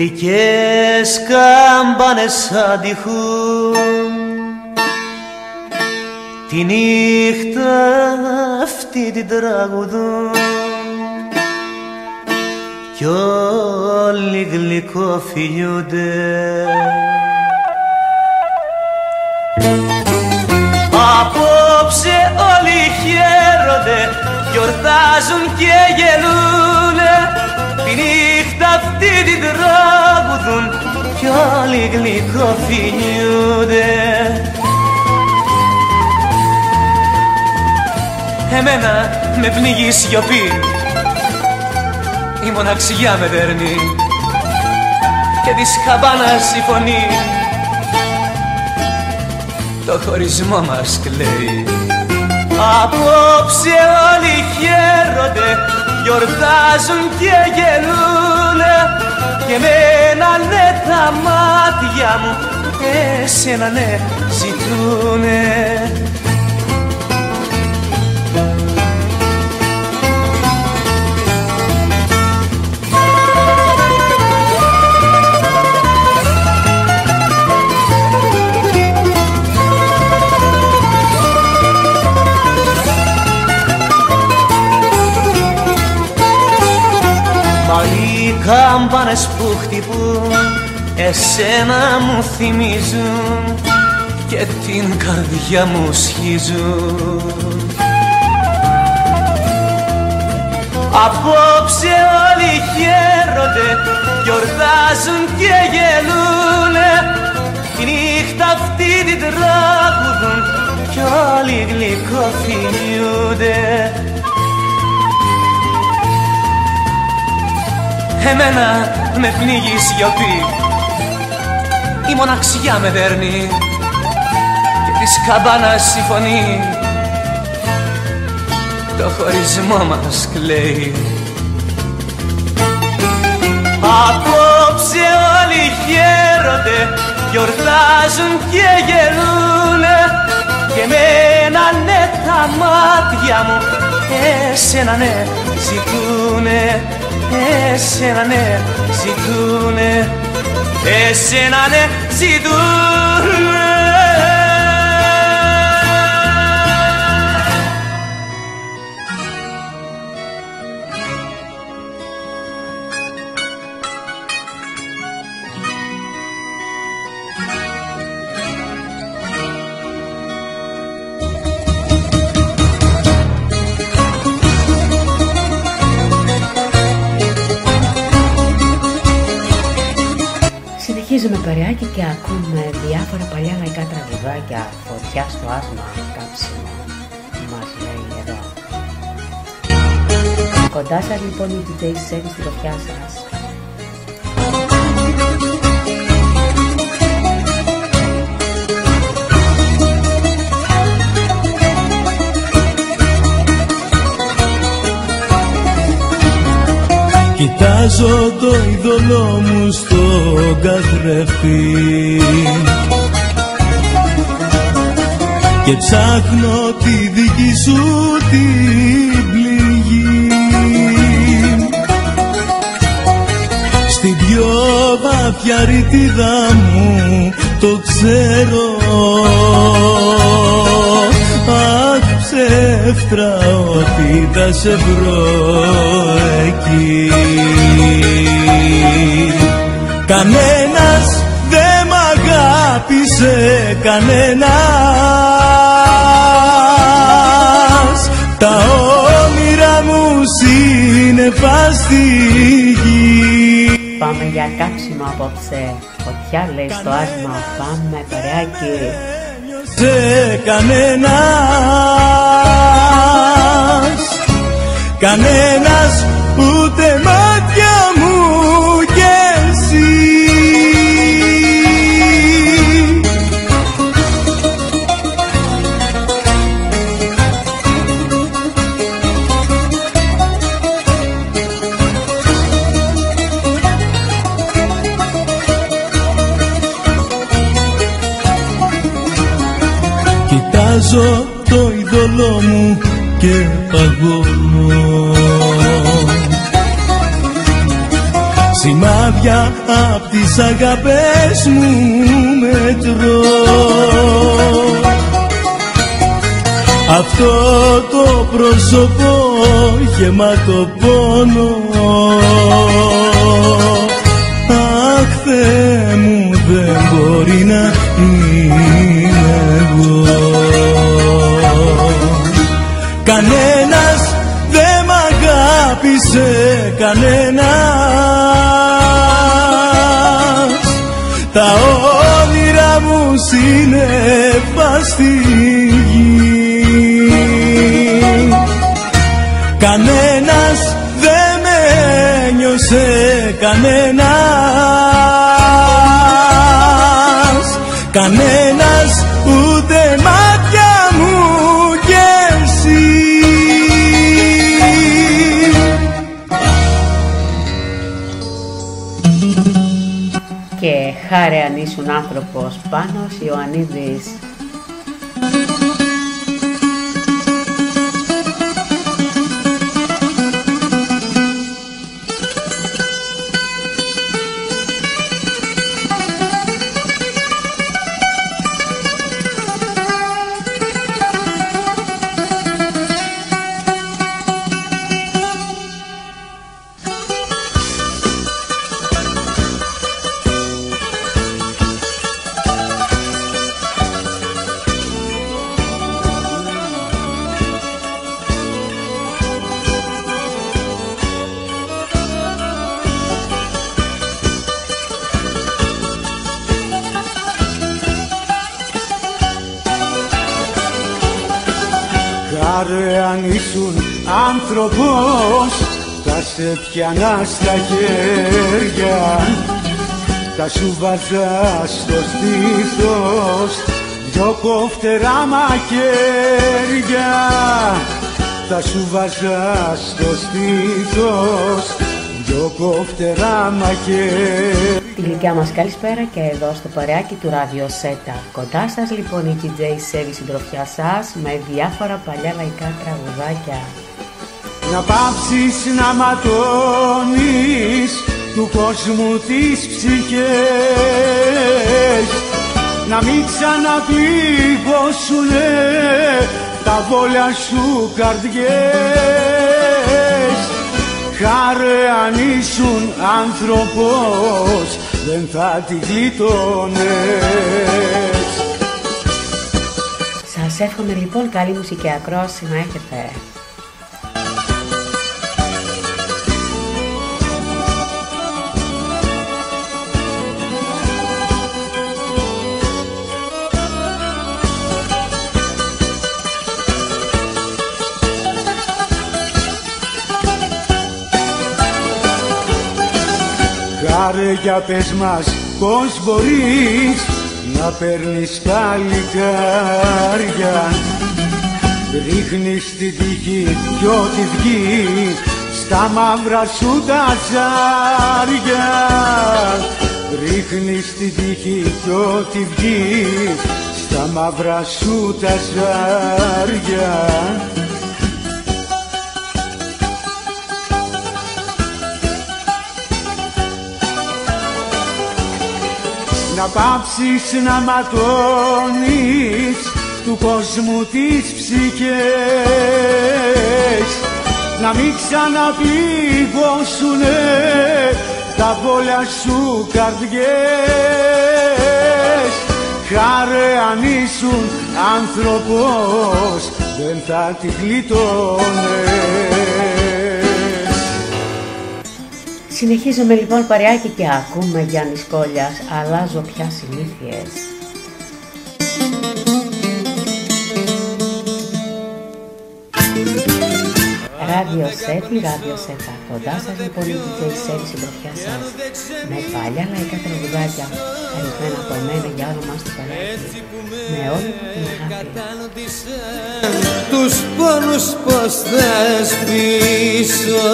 Speaker 9: Γλυκές κάμπανες αντιχούν. Τη νύχτα αυτή την τραγουδούν. Κι όλοι γλυκοφιλιούνται. Απόψε όλοι χαίρονται Γιορτάζουν και γελούνε. Τη νύχτα αυτή την τραγουδούν Κι όλοι γλυκοφιλιούνται. Εμένα με πνίγει η σιωπή. Η μοναξιά με δέρνει. Και της χαμπάνας η φωνή Το χωρισμό μας κλαίει. Απόψε όλοι χαίρονται Γιορτάζουν και γελούνε Και εμένα ναι τα μάτια μου Εσένα ναι ζητούνε κάμπανες που χτυπούν εσένα μου θυμίζουν και την καρδιά μου σχίζουν. Απόψε όλοι χαίρονται, γιορτάζουν και γελούνε. Τη νύχτα αυτή την τραγουδούν κι όλοι γλυκοφιλιούνται Εμένα με πνίγεις η σιωπή. Η μοναξιά με δέρνει Και της καμπάνας η φωνή Το χωρισμό μας κλαίει. Απόψε όλοι χαίρονται Γιορτάζουν και γελούνε. Και εμένα ναι τα μάτια μου Εσένα ναι ζητούνε Εσένα ναι ζητούνε. Εσένα ναι ζητούνε
Speaker 2: Συνεχίζουμε παρεάκι και ακούμε διάφορα παλιά λαϊκά τραγουδάκια Φωτιά στο άσμα, κάψιμο Μας λέει εδώ. Κοντά σας λοιπόν η DJ Σέβη στη ροφιά σας
Speaker 14: Κοιτάζω το είδωλό μου στο καθρέφτη. Και ψάχνω τη δική σου την πληγή. Στην πιο βαθιά ρητίδα μου το ξέρω. Αχ ψεύτρα ότι θα σε βρω εκεί. Κανένας δεν μ' αγάπησε κανένας. Τα όνειρα μου σύννεφα στη γη
Speaker 2: Πάμε για κάψιμο απόψε. Φωτιά λέει στο άσμα. Πάμε παρεάκι
Speaker 14: σε κανένας. Κανένας ούτε μάτια παγώνω Σημάδια απ' τις αγάπες μου μετρώ. Αυτό το πρόσωπο γεμάτο πόνο. Αχ Θεέ μου δεν μπορεί να είναι εγώ. Κανένας δεν μ' αγάπησε κανένας. Τα όνειρα μου σύννεφα στη γη. Κανένας δεν με νιώσε κανένας. Κανένας
Speaker 2: χάρε αν ήσουν άνθρωπος. Πάνος Ιωαννίδης
Speaker 18: Χάρε αν ήσουν άνθρωπος Θα σε πιανά στα χέρια. Θα σου βάζα στο στήθος Δυο κοφτερά μαχαίρια. Θα σου βάζα στο στήθος Δυο κοφτερά μαχαίρια
Speaker 2: Τη γλυκιά μας καλησπέρα και εδώ στο παρεάκι του Ράδιο Σέτα. Κοντά σας λοιπόν η DJ Σέβη συντροφιά σας με διάφορα παλιά λαϊκά τραγουδάκια.
Speaker 18: Να πάψεις να ματώνεις του κόσμου τις ψυχές Να μην ξαναπληγώσουνε τα βόλια σου καρδιές Χάρε αν ήσουν άνθρωπος δεν θα τη γλίτωνες
Speaker 2: Σας εύχομαι λοιπόν καλή μουσική ακρόαση να έχετε.
Speaker 18: Χάρε για πες μας πως μπορείς να παίρνεις παλικάρια Ρίχνεις την τύχη κι ό,τι βγεις στα μαύρα σου τα ζάρια. Ρίχνεις την τύχη κι ό,τι βγεις στα μαύρα σου τα ζάρια Να πάψεις να ματώνεις του κόσμου τις ψυχές. Να μην ξαναπληγώσουνε τα βόλια σου καρδιές. Χάρε αν ήσουν άνθρωπος δεν θα τη γλιτώνες
Speaker 2: Συνεχίζουμε λοιπόν παρεάκι και ακούμε Γιάννης Σκόλιας «Αλλάζω πια συνήθειες». Ράδιο Σέπη, Ράδιο Σέπα, κοντά σας λοιπόν η DJ Σέπη συντροφιά σας. Με παλιά λαϊκά τραγουδάκια καλυμμένα από μένα για όνομα στο παρέκτη με όλη την αγάπη
Speaker 13: Τους πόνους πως θα σβήσω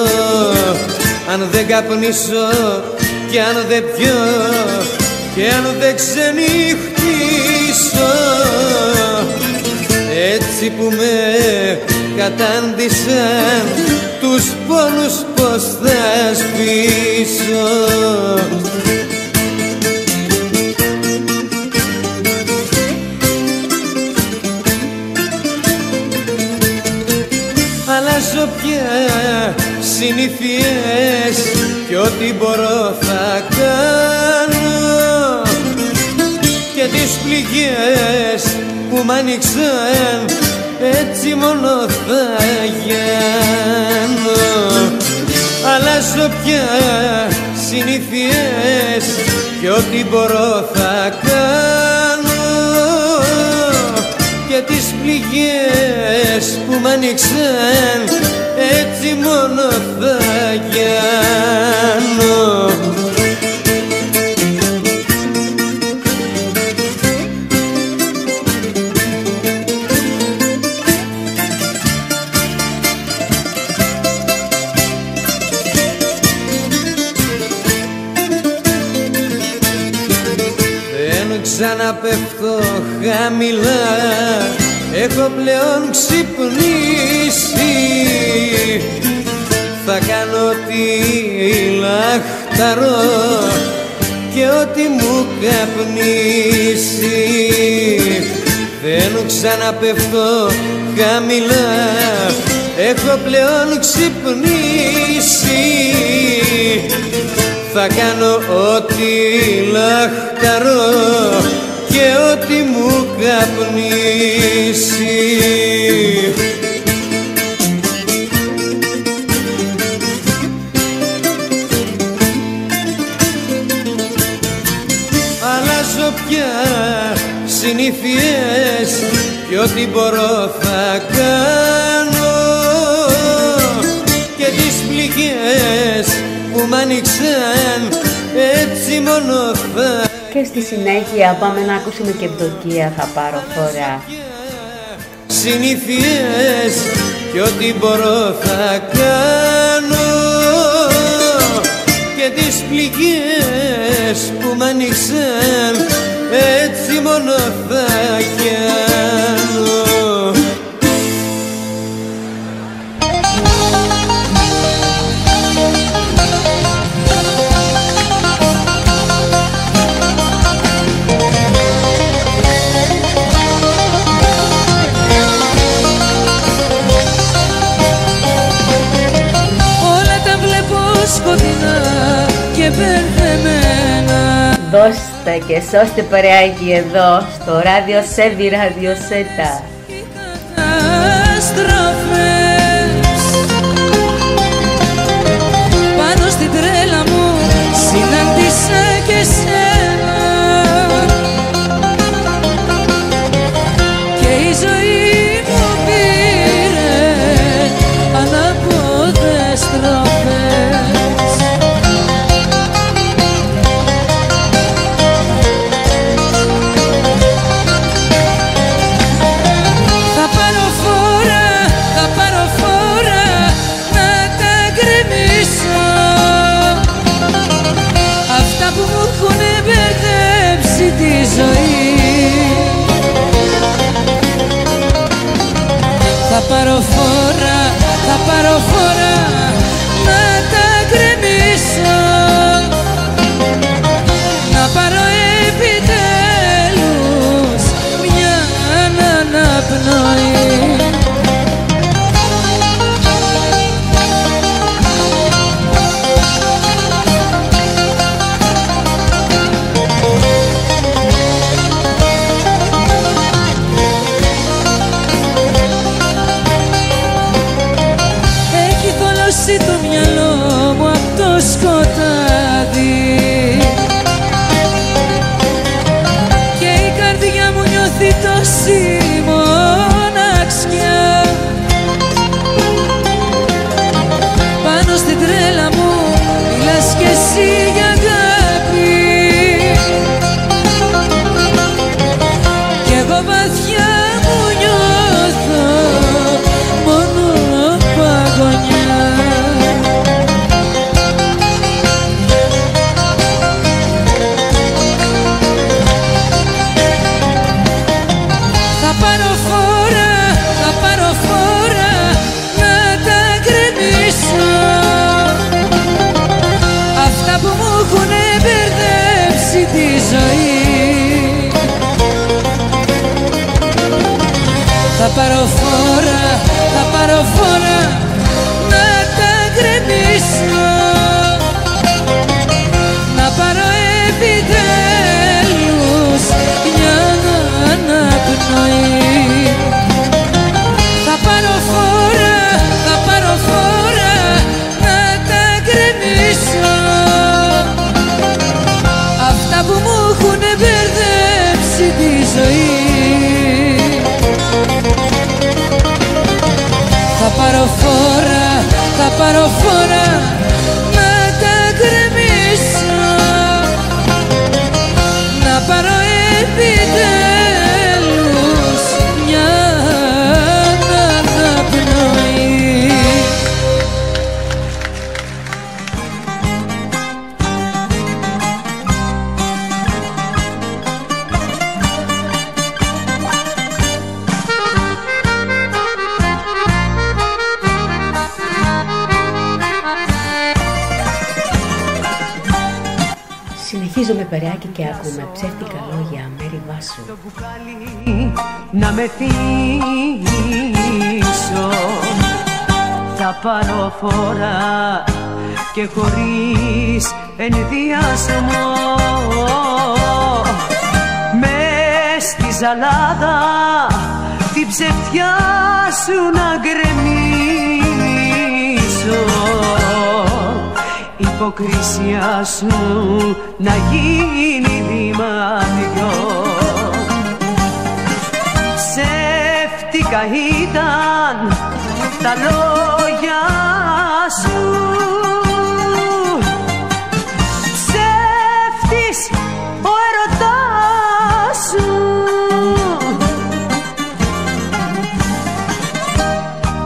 Speaker 13: αν δεν καπνίσω κι αν δεν πιω και αν δεν ξενυχτήσω. Έτσι που με κατάντησαν τους πόνους πως θα σπίσω. Αλλάζω πια συνήθειες κι ό,τι μπορώ θα κάνω. Και τις πληγές που μ' άνοιξαν έτσι μόνο θα γίνω. Αλλάζω πια συνήθειες και ό,τι μπορώ θα κάνω. Και τις πληγές που μ' άνοιξαν έτσι μόνο θα γίνω ξαναπέφτω χαμηλά έχω πλέον ξυπνήσει. Θα κάνω ό,τι λαχταρώ και ό,τι μου καπνίσει. Δεν ξαναπέφτω χαμηλά. Έχω πλέον ξυπνήσει. Θα κάνω ό,τι λαχταρώ και ό,τι μου καπνίσει. Αλλάζω πια συνήθειες και ό,τι μπορώ θα κάνω. Και τις πληγές που μ' άνοιξαν έτσι μόνο θα
Speaker 2: Και στη συνέχεια πάμε να ακούσουμε και ευδοκία θα πάρω φορά.
Speaker 13: Συνήθειες και ό,τι μπορώ θα κάνω. Και τις πληγές που μ' άνοιξαν έτσι μόνο θα κάνω
Speaker 2: Δώστε και σώστε παρεάκι εδώ στο ράδιο Σέβη Ράδιο Σέτα.
Speaker 3: Πάνω στην τρέλα μου συνάντησα και σε
Speaker 7: με θύσω. Θα πάρω φορά και χωρίς ενδιασμό Μες στη ζαλάδα την ψευτιά σου να γκρεμίσω. Υποκρισία σου να γίνει δυο τα λόγια σου. Ψεύτης ο ερωτάς σου.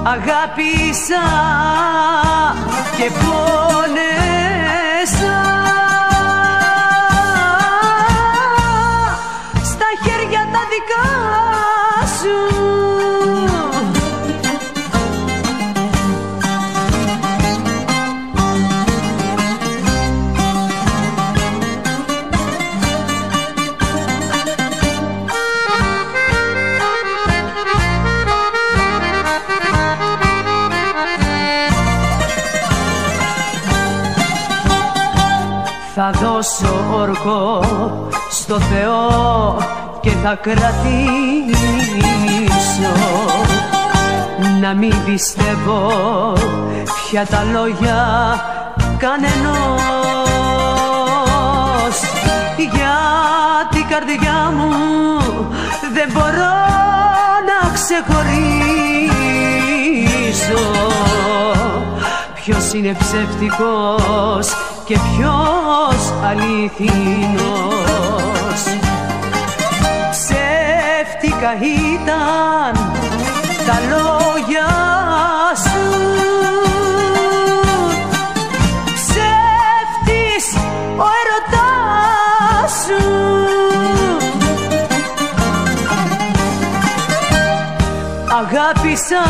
Speaker 7: Αγάπησα δώσω όρκο στο Θεό και θα κρατήσω. Να μην πιστεύω πια τα λόγια κανενός. Για την καρδιά μου δεν μπορώ να ξεχωρίσω. Ποιος είναι ψεύτικος και ποιος αληθινός. Ψεύτικα ήταν τα λόγια σου. Ψεύτης ο ερωτάς σου. Αγάπησα